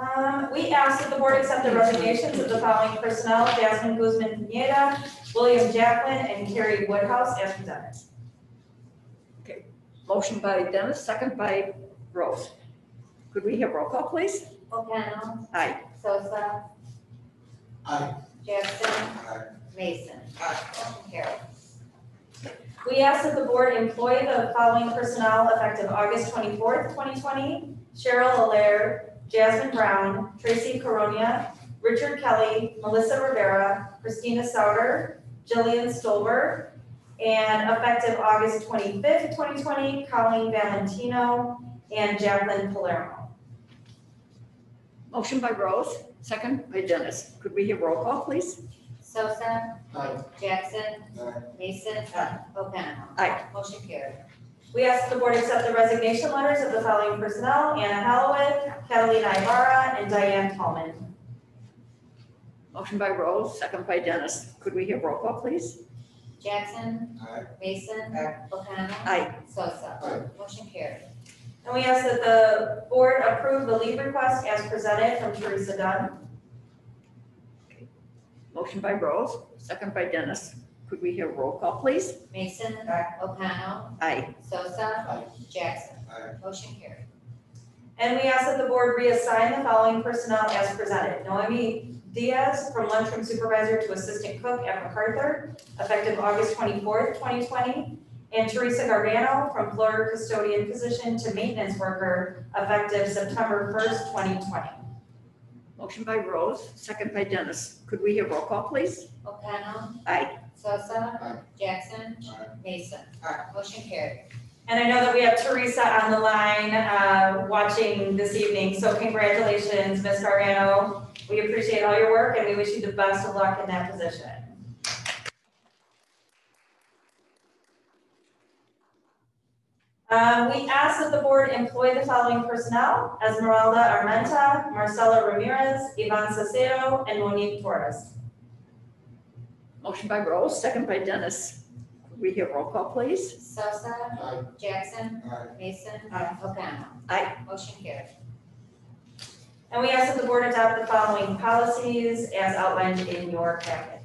um, we ask that the board accept the resignations of the following personnel, Jasmine Guzman Pineda, William Jacqueline, and Carrie Woodhouse as presented. Motion by Dennis, second by Rose. Could we have roll call, please? O'Connell. Aye. Sosa. Aye. Jackson. Aye. Mason. Motion carried. We ask that the board employ the following personnel effective August twenty-fourth, twenty twenty. Cheryl Allaire, Jasmine Brown, Tracy Coronia, Richard Kelly, Melissa Rivera, Christina Sauter, Jillian Stolberg, and effective August twenty-fifth, twenty twenty, Colleen Valentino and Jacqueline Palermo. Motion by Rose, second by Dennis. Could we hear roll call, please? Sosa. Aye. Jackson. Aye. Mason. O'Connell. Aye. Motion carried. We ask the board accept the resignation letters of the following personnel, Anna Hallowith, Catalina Ibarra, and Diane Tallman. Motion by Rose, second by Dennis. Could we have roll call, please? Jackson. Aye. Mason. O'Connell. Aye. Sosa. Aye. Motion carried. And we ask that the board approve the leave request as presented from Teresa Dunn. Motion by Rose, second by Dennis. Could we have roll call, please? Mason. O'Connell. Aye. Sosa. Aye. Jackson. Aye. Motion carried. And we ask that the board reassign the following personnel as presented. Noemi Diaz from lunchroom supervisor to assistant cook at MacArthur, effective August twenty-fourth, twenty twenty. And Teresa Gardano from floor custodian position to maintenance worker, effective September first, twenty twenty. Motion by Rose, second by Dennis. Could we have roll call, please? O'Connell. Aye. Sosa. Aye. Jackson. Aye. Mason. Aye. Motion carried. And I know that we have Teresa on the line, uh, watching this evening, so congratulations, Ms. Gardano. We appreciate all your work and we wish you the best of luck in that position. Um, we ask that the board employ the following personnel, Esmeralda Armenta, Marcela Ramirez, Ivan Cicero, and Monique Torres. Motion by Rose, second by Dennis. Could we hear roll call, please? Sosa. Aye. Jackson. Aye. Mason. Aye. O'Connell. Aye. Motion carried. And we ask that the board adopt the following policies as outlined in your packet.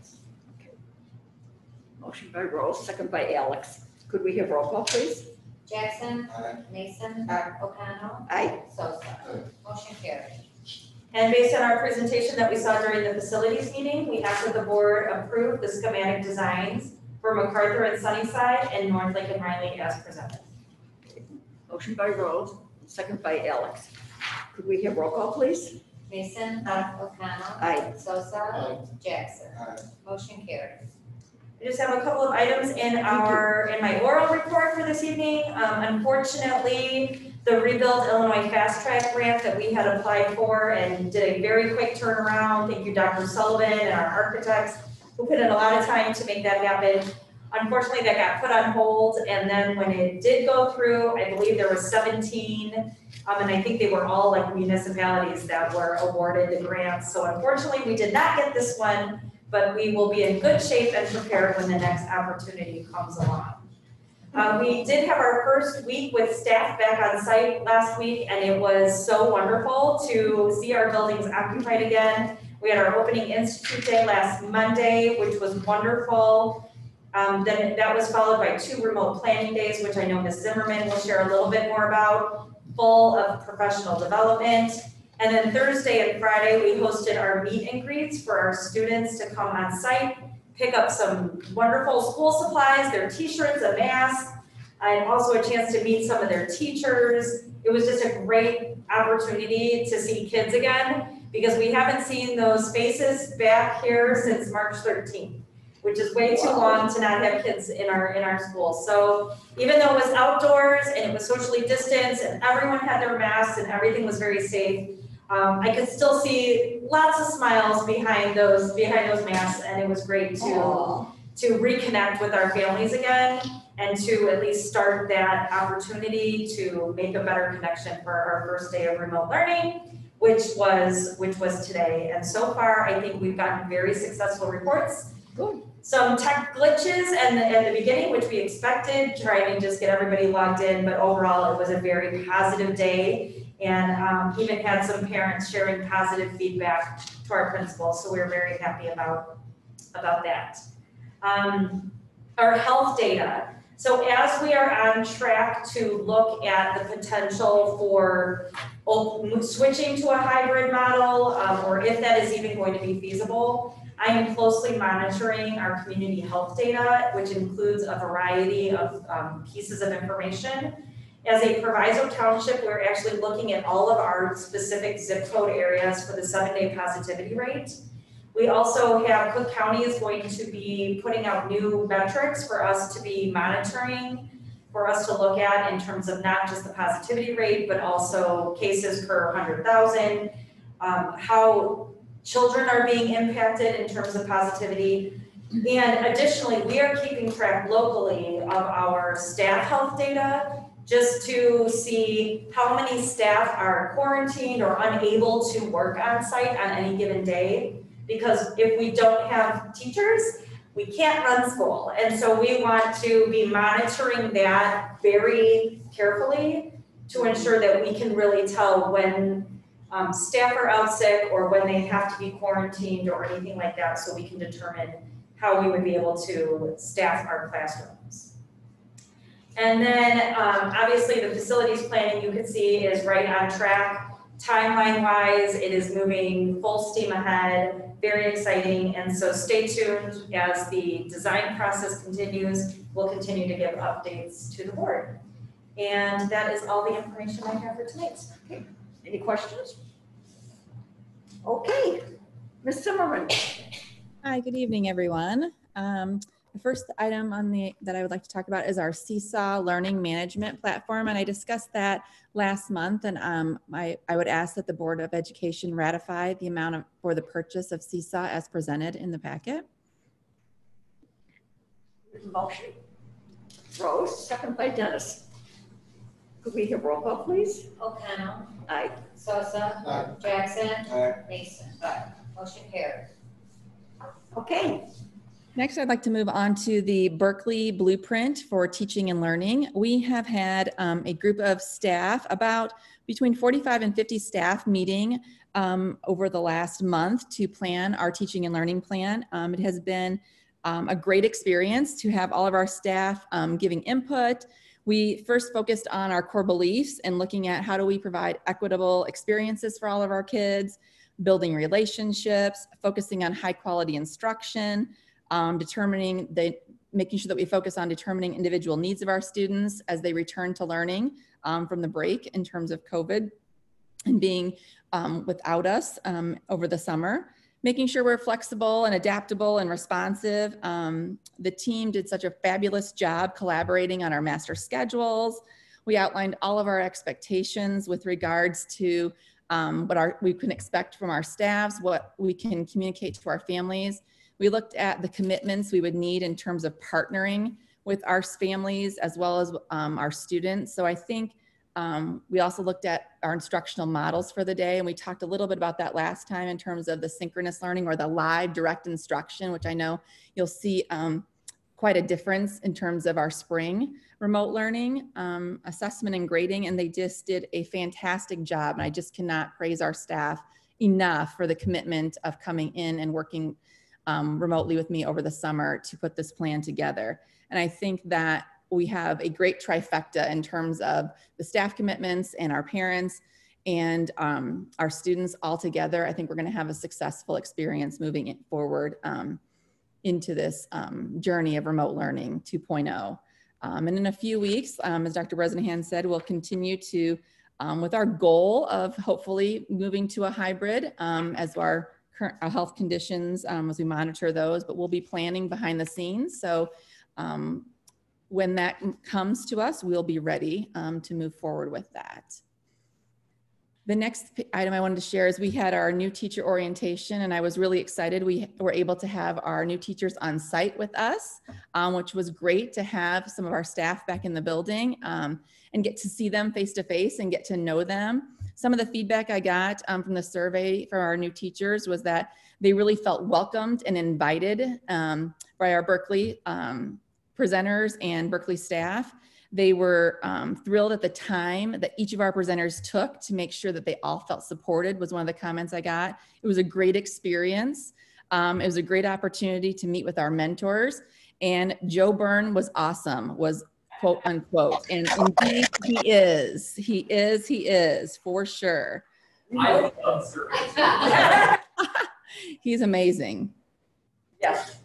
Motion by Rose, second by Alex. Could we have roll call, please? Jackson. Aye. Mason. O'Connell. Aye. Sosa. Aye. Motion carried. And based on our presentation that we saw during the facilities meeting, we ask that the board approve the schematic designs for MacArthur and Sunnyside and North Lake and Riley as presented. Motion by Rose, second by Alex. Could we have roll call, please? Mason. O'Connell. Aye. Sosa. Aye. Jackson. Aye. Motion carried. I just have a couple of items in our, in my oral report for this evening. Um, unfortunately, the Rebuild Illinois Fast Track grant that we had applied for and did a very quick turnaround. Thank you, Dr. Sullivan and our architects who put in a lot of time to make that happen. Unfortunately, that got put on hold, and then when it did go through, I believe there was seventeen, um, and I think they were all like municipalities that were awarded the grants. So unfortunately, we did not get this one, but we will be in good shape and prepared when the next opportunity comes along. Uh, we did have our first week with staff back on site last week, and it was so wonderful to see our buildings occupied again. We had our opening institute day last Monday, which was wonderful. Um, then that was followed by two remote planning days, which I know Ms. Zimmerman will share a little bit more about, full of professional development. And then Thursday and Friday, we hosted our meet and greets for our students to come on site, pick up some wonderful school supplies, their t-shirts, a mask, and also a chance to meet some of their teachers. It was just a great opportunity to see kids again because we haven't seen those faces back here since March thirteenth, which is way too long to not have kids in our, in our school. So even though it was outdoors and it was socially distanced and everyone had their masks and everything was very safe, um, I could still see lots of smiles behind those, behind those masks and it was great to, to reconnect with our families again and to at least start that opportunity to make a better connection for our first day of remote learning, which was, which was today. And so far, I think we've gotten very successful reports. Some tech glitches and at the beginning, which we expected, trying to just get everybody logged in, but overall, it was a very positive day. And um, even had some parents sharing positive feedback to our principal, so we were very happy about, about that. Um, our health data. So as we are on track to look at the potential for switching to a hybrid model, um, or if that is even going to be feasible, I am closely monitoring our community health data, which includes a variety of um, pieces of information. As a proviso township, we're actually looking at all of our specific zip code areas for the seven-day positivity rate. We also have, Cook County is going to be putting out new metrics for us to be monitoring, for us to look at in terms of not just the positivity rate, but also cases per hundred thousand, um, how children are being impacted in terms of positivity. And additionally, we are keeping track locally of our staff health data, just to see how many staff are quarantined or unable to work on site on any given day. Because if we don't have teachers, we can't run school. And so we want to be monitoring that very carefully to ensure that we can really tell when um, staff are out sick or when they have to be quarantined or anything like that, so we can determine how we would be able to staff our classrooms. And then, um, obviously, the facilities planning you can see is right on track. Timeline wise, it is moving full steam ahead, very exciting, and so stay tuned as the design process continues. We'll continue to give updates to the board. And that is all the information I have for tonight. Any questions? Okay, Ms. Zimmerman. Hi, good evening, everyone. Um, The first item on the, that I would like to talk about is our Seesaw Learning Management Platform. And I discussed that last month and um, I, I would ask that the Board of Education ratify the amount of, for the purchase of Seesaw as presented in the packet. Motion. Rose, second by Dennis. Could we have roll call, please? O'Connell. Aye. Sosa. Aye. Jackson. Aye. Mason. Aye. Motion carries. Okay, Next, I'd like to move on to the Berkeley Blueprint for Teaching and Learning. We have had um, a group of staff, about between 45 and 50 staff meeting um, over the last month to plan our teaching and learning plan. Um, it has been um, a great experience to have all of our staff um, giving input. We first focused on our core beliefs and looking at how do we provide equitable experiences for all of our kids, building relationships, focusing on high quality instruction, um, determining the making sure that we focus on determining individual needs of our students as they return to learning um, from the break in terms of COVID and being um, without us um, over the summer. Making sure we're flexible and adaptable and responsive. Um, the team did such a fabulous job collaborating on our master schedules. We outlined all of our expectations with regards to um, what our, we can expect from our staffs, what we can communicate to our families. We looked at the commitments we would need in terms of partnering with our families as well as um, our students. So I think um, we also looked at our instructional models for the day, and we talked a little bit about that last time in terms of the synchronous learning or the live direct instruction, which I know you'll see um, quite a difference in terms of our spring remote learning um, assessment and grading, and they just did a fantastic job. And I just cannot praise our staff enough for the commitment of coming in and working um, remotely with me over the summer to put this plan together. And I think that we have a great trifecta in terms of the staff commitments and our parents and um, our students all together. I think we're going to have a successful experience moving it forward um, into this um, journey of remote learning 2.0. Um, and in a few weeks, um, as Dr. Bresnahan said, we'll continue to um, with our goal of hopefully moving to a hybrid as our current our health conditions as we monitor those. But we'll be planning behind the scenes. So um, when that comes to us, we'll be ready um, to move forward with that. The next item I wanted to share is we had our new teacher orientation, and I was really excited. We were able to have our new teachers on site with us, um, which was great to have some of our staff back in the building um, and get to see them face to face and get to know them. Some of the feedback I got um, from the survey from our new teachers was that they really felt welcomed and invited um, by our Berkeley um, presenters and Berkeley staff. They were um, thrilled at the time that each of our presenters took to make sure that they all felt supported was one of the comments I got. It was a great experience. Um, it was a great opportunity to meet with our mentors. And Joe Byrne was awesome, was quote unquote. And indeed he is. He is, he is for sure. I love. He's amazing. Yes.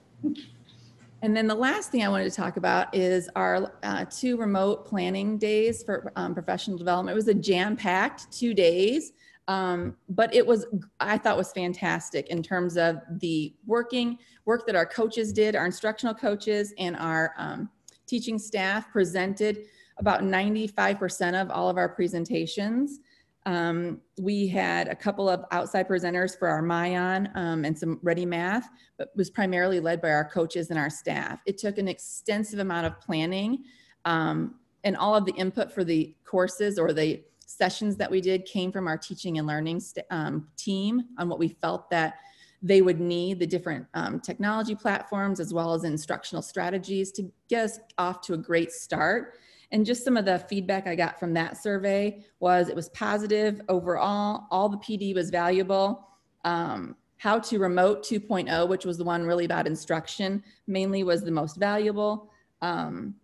And then the last thing I wanted to talk about is our uh, two remote planning days for um, professional development. It was a jam-packed two days, um, but it was I thought was fantastic in terms of the working work that our coaches did, our instructional coaches and our um, teaching staff presented about 95% of all of our presentations. Um, we had a couple of outside presenters for our Mayan um, and some Ready Math, but was primarily led by our coaches and our staff. It took an extensive amount of planning um, and all of the input for the courses or the sessions that we did came from our teaching and learning um, team on what we felt that they would need the different um, technology platforms as well as instructional strategies to get us off to a great start. And just some of the feedback I got from that survey was it was positive overall. All the PD was valuable. Um, how to remote 2.0, which was the one really about instruction, mainly was the most valuable. Um,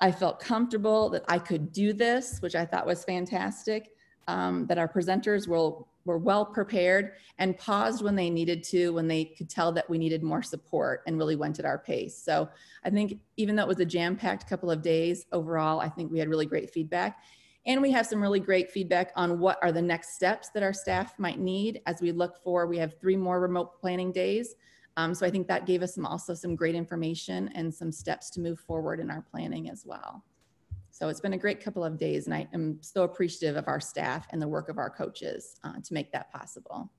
I felt comfortable that I could do this, which I thought was fantastic. Um, that our presenters will were well prepared and paused when they needed to, when they could tell that we needed more support and really went at our pace. So I think even though it was a jam-packed couple of days, overall, I think we had really great feedback. And we have some really great feedback on what are the next steps that our staff might need as we look for, we have three more remote planning days. Um, so I think that gave us some also some great information and some steps to move forward in our planning as well. So it's been a great couple of days and I am so appreciative of our staff and the work of our coaches uh, to make that possible.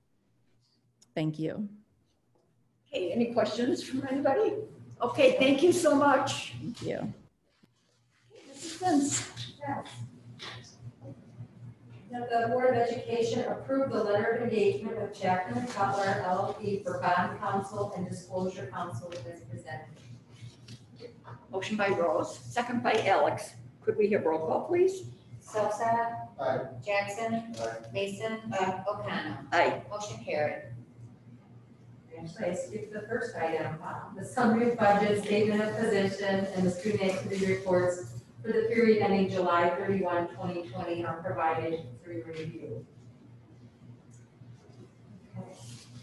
Thank you. Okay, any questions from anybody? Okay, thank you so much. Thank you. Mrs. Vince. The Board of Education approved the letter of engagement with Chapman and Cutler LLP for bond counsel and disclosure counsel as presented. Motion by Rose, second by Alex. Could we have roll call, please? Elsa, Aye. Jackson, Aye. Mason, O'Connell. Aye. Motion carried. Actually, I skipped the first item, um, the summary of budget, statement of position, and the student activity reports for the period ending July 31, 2020, are provided for review. Okay.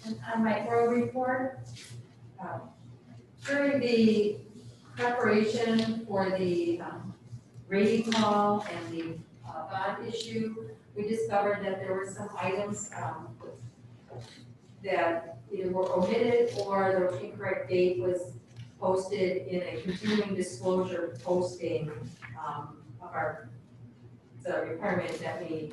And on my oral report, um, during the preparation for the um, rating call and the uh, bond issue, we discovered that there were some items um, that either were omitted or the incorrect date was posted in a continuing disclosure posting um, of our, the requirement that we,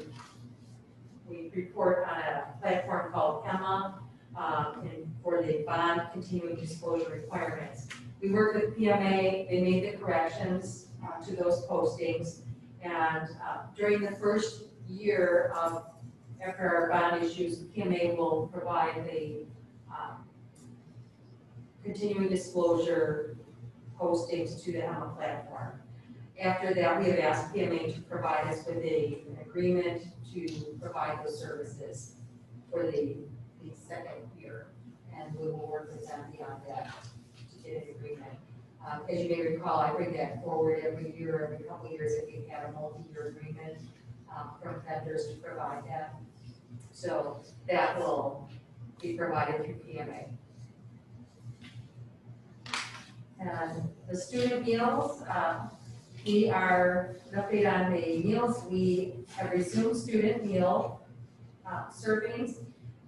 we report on a platform called EMMA, um, and for the bond continuing disclosure requirements. We worked with PMA, they made the corrections uh, to those postings, and uh, during the first year of after our bond issues, PMA will provide the um, continuing disclosure postings to the Emma platform. After that, we have asked PMA to provide us with a, an agreement to provide those services for the, the second year. And we will work with them beyond that to get an agreement. Um, as you may recall, I bring that forward every year, every couple of years, if we have a multi-year agreement um, from vendors to provide that. So that will be provided through PMA. And the student meals, um, we are, an update on the meals, we have resumed student meal uh, servings.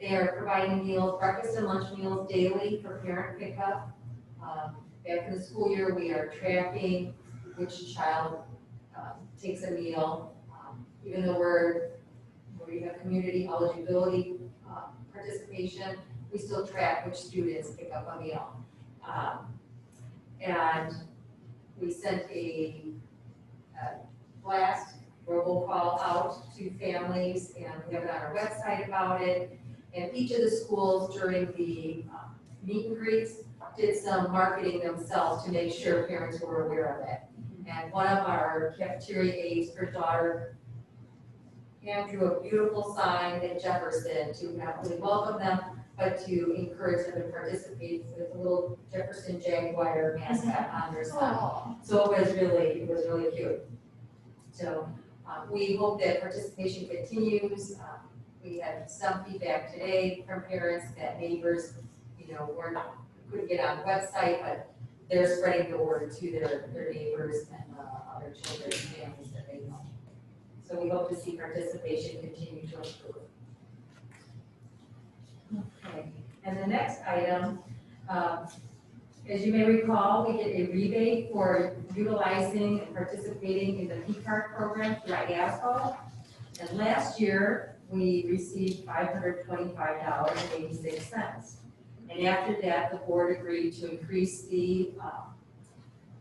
They are providing meals, breakfast and lunch meals daily for parent pickup. Um, Back in the school year, we are tracking which child um, takes a meal. Um, Even though we're, we have community eligibility uh, participation, we still track which students pick up a meal. Um, And we sent a uh, blast robocall out to families, and we have it on our website about it. And each of the schools during the um, meet and greets did some marketing themselves to make sure parents were aware of it. And one of our cafeteria aides, her daughter, hand drew a beautiful sign at Jefferson to not only welcome them, but to encourage them to participate with a little Jefferson Jaguar mascot on their sign. So it was really, it was really cute. So, um, we hope that participation continues. Um, we had some feedback today from parents that neighbors, you know, weren't, couldn't get on the website, but they're spreading the word to their, their neighbors and, uh, other children and families that they know. So we hope to see participation continue to improve. Okay, and the next item, um, as you may recall, we get a rebate for utilizing and participating in the P card program through IASBO. And last year, we received five hundred twenty-five dollars and eighty-six cents. And after that, the board agreed to increase the, um,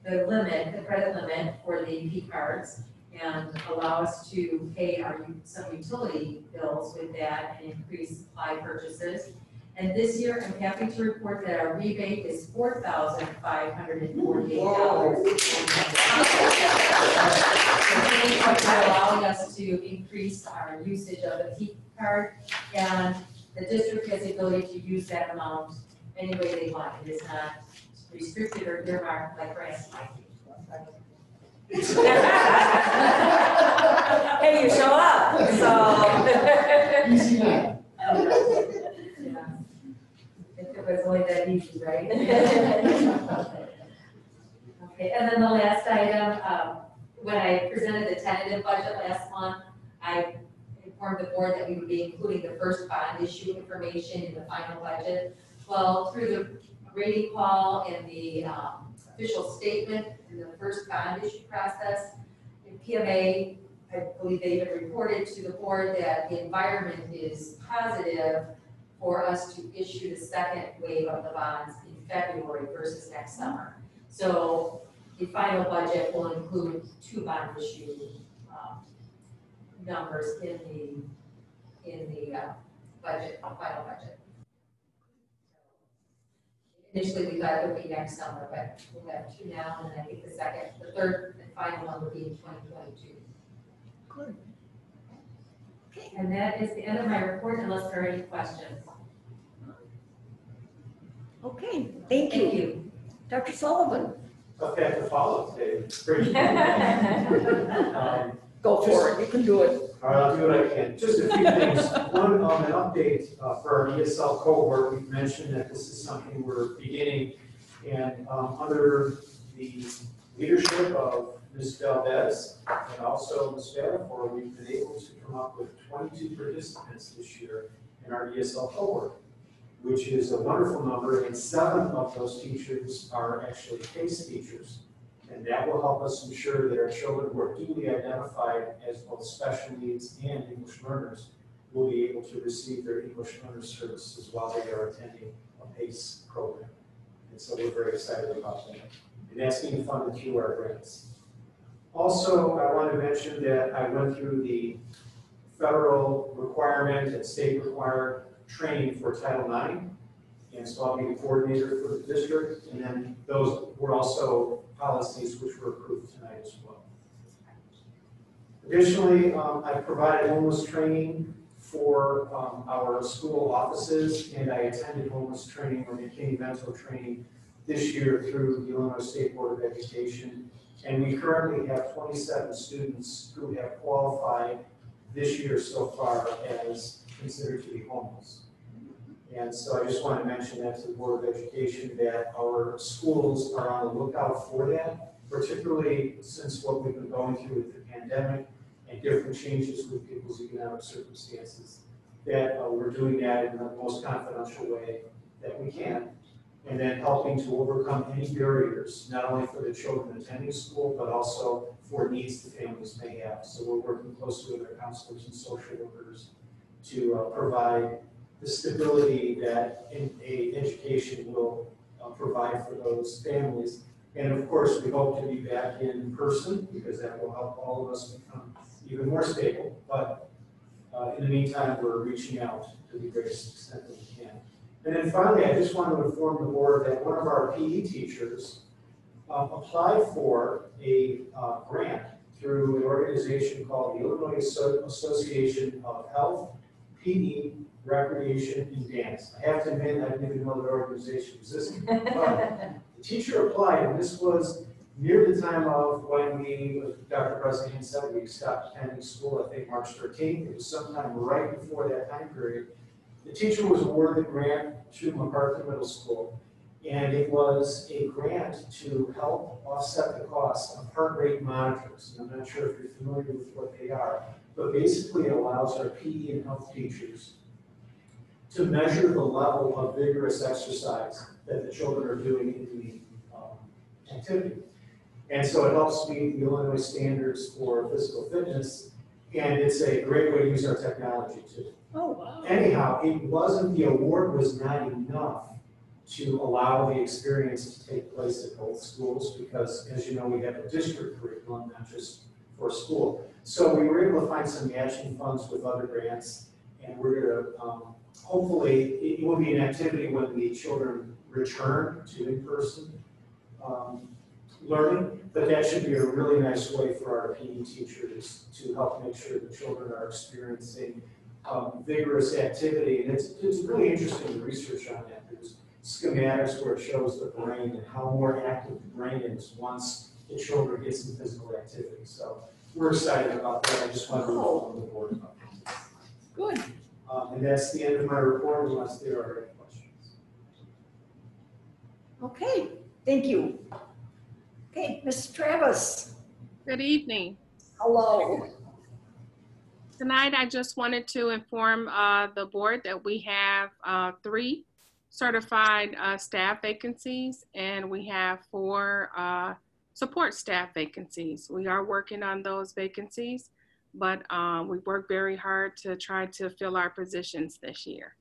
the limit, the credit limit for the P cards and allow us to pay our, some utility bills with that and increase supply purchases. And this year, I'm happy to report that our rebate is four thousand five hundred and forty-eight dollars. Allowing us to increase our usage of the P card, and the district has the ability to use that amount any way they want. It is not restricted or earmarked like grants might be. Hey, you show up, so. Easy now. Yeah. If it was only that easy, right? Okay, and then the last item, um, when I presented the tentative budget last month, I informed the board that we would be including the first bond issue information in the final budget. Well, through the rating call and the, um, official statement in the first bond issue process, in PMA, I believe they have reported to the board that the environment is positive for us to issue the second wave of the bonds in February versus next summer. So the final budget will include two bond issue, numbers in the, in the, uh, budget, final budget. Initially, we thought it would be next summer, but we have two now, and I think the second, the third and final one will be in twenty twenty-two. Good. Okay. And that is the end of my report unless there are any questions. Okay, thank you. you. Dr. Sullivan, Okay, I have to follow today. Great. Um, go for it, you can do it. All right, I'll do what I can. Just a few things. One, um, an update uh, for our ESL cohort. We've mentioned that this is something we're beginning. And um, under the leadership of Ms. Valdez and also Ms. Vanafor, we've been able to come up with 22 participants this year in our ESL cohort, which is a wonderful number. And seven of those teachers are actually PACE teachers. And that will help us ensure that our children who are duly identified as both special needs and English learners will be able to receive their English learner services while they are attending a PACE program. And so we're very excited about that. And that's being funded through our grants. Also, I want to mention that I went through the federal requirement and state required training for Title IX. And so I'll be the coordinator for the district. And then those were also policies which were approved tonight as well. Additionally, um, I provided homeless training for, um, our school offices, and I attended homeless training or McKinney-Vento training this year through the Illinois State Board of Education. And we currently have twenty-seven students who have qualified this year so far as considered to be homeless. And so I just want to mention that to the Board of Education, that our schools are on the lookout for that. particularly since what we've been going through with the pandemic and different changes with people's economic circumstances, that uh, we're doing that in the most confidential way that we can. And then helping to overcome any barriers, not only for the children attending school, but also for needs the families may have. So we're working closely with our counselors and social workers to uh, provide the stability that in a education will uh, provide for those families. And of course, we hope to be back in person because that will help all of us become even more stable. But uh, in the meantime, we're reaching out to the greatest extent that we can. And then finally, I just want to inform the board that one of our PE teachers uh, applied for a uh, grant through an organization called the Illinois Association of Health, PE, Recreation, and Dance. I have to admit, I didn't even know that organization existed. But the teacher applied, and this was near the time of when we, Dr. Bresnahan said, we stopped attending school, I think March thirteenth. It was sometime right before that time period. The teacher was awarded a grant to MacArthur Middle School, and it was a grant to help offset the cost of heart rate monitors. And I'm not sure if you're familiar with what they are, but basically it allows our PE and health teachers to measure the level of vigorous exercise that the children are doing in the um, activity. And so it helps meet the Illinois standards for physical fitness, and it's a great way to use our technology too. Oh, wow. Anyhow, it wasn't, the award was not enough to allow the experience to take place at both schools, because as you know, we have a district curriculum, not just for school. So we were able to find some matching funds with other grants, and we're gonna, um, hopefully, it will be an activity when the children return to in-person, um, learning, but that should be a really nice way for our PE teachers to help make sure the children are experiencing um, vigorous activity, and it's, it's really interesting research on that. There's schematics where it shows the brain and how more active the brain is once the children get some physical activity. So we're excited about that. I just wanted to inform the board. Good. Um, and that's the end of my report unless there are any questions. Okay, thank you. Okay, Ms. Travis, Good evening. hello. Tonight, I just wanted to inform uh, the board that we have uh, three certified uh, staff vacancies and we have four uh, support staff vacancies. We are working on those vacancies, but um, we work very hard to try to fill our positions this year.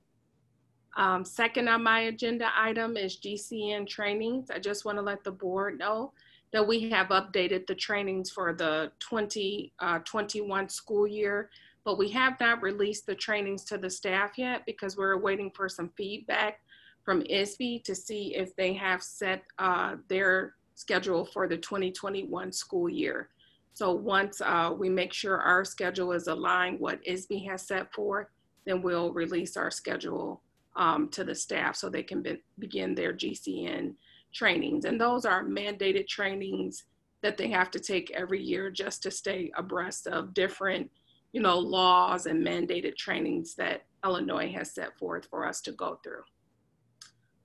Um, Second on my agenda item is GCN trainings. I just want to let the board know that we have updated the trainings for the 2021 school year, but we have not released the trainings to the staff yet because we're waiting for some feedback from ISB to see if they have set uh, their schedule for the 2021 school year. So once uh, we make sure our schedule is aligned what ISB has set forth, then we'll release our schedule um, to the staff so they can be- begin their GCN trainings. And those are mandated trainings that they have to take every year just to stay abreast of different, you know, laws and mandated trainings that Illinois has set forth for us to go through.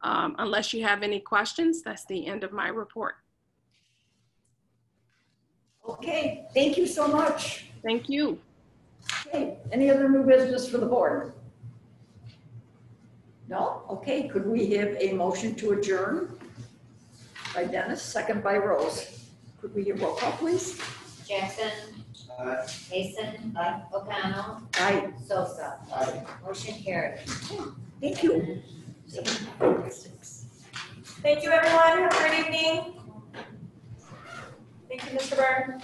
Um, unless you have any questions, that's the end of my report. Okay, thank you so much. Thank you. Okay, any other new business for the board? No? Okay, could we have a motion to adjourn? By Dennis, second by Rose. Could we have roll call, please? Jackson. Mason. O'Connell. Aye, Sosa. Aye. Motion carried. thank you. Thank you, everyone. Have a great evening. Thank you, Mr. Byrne.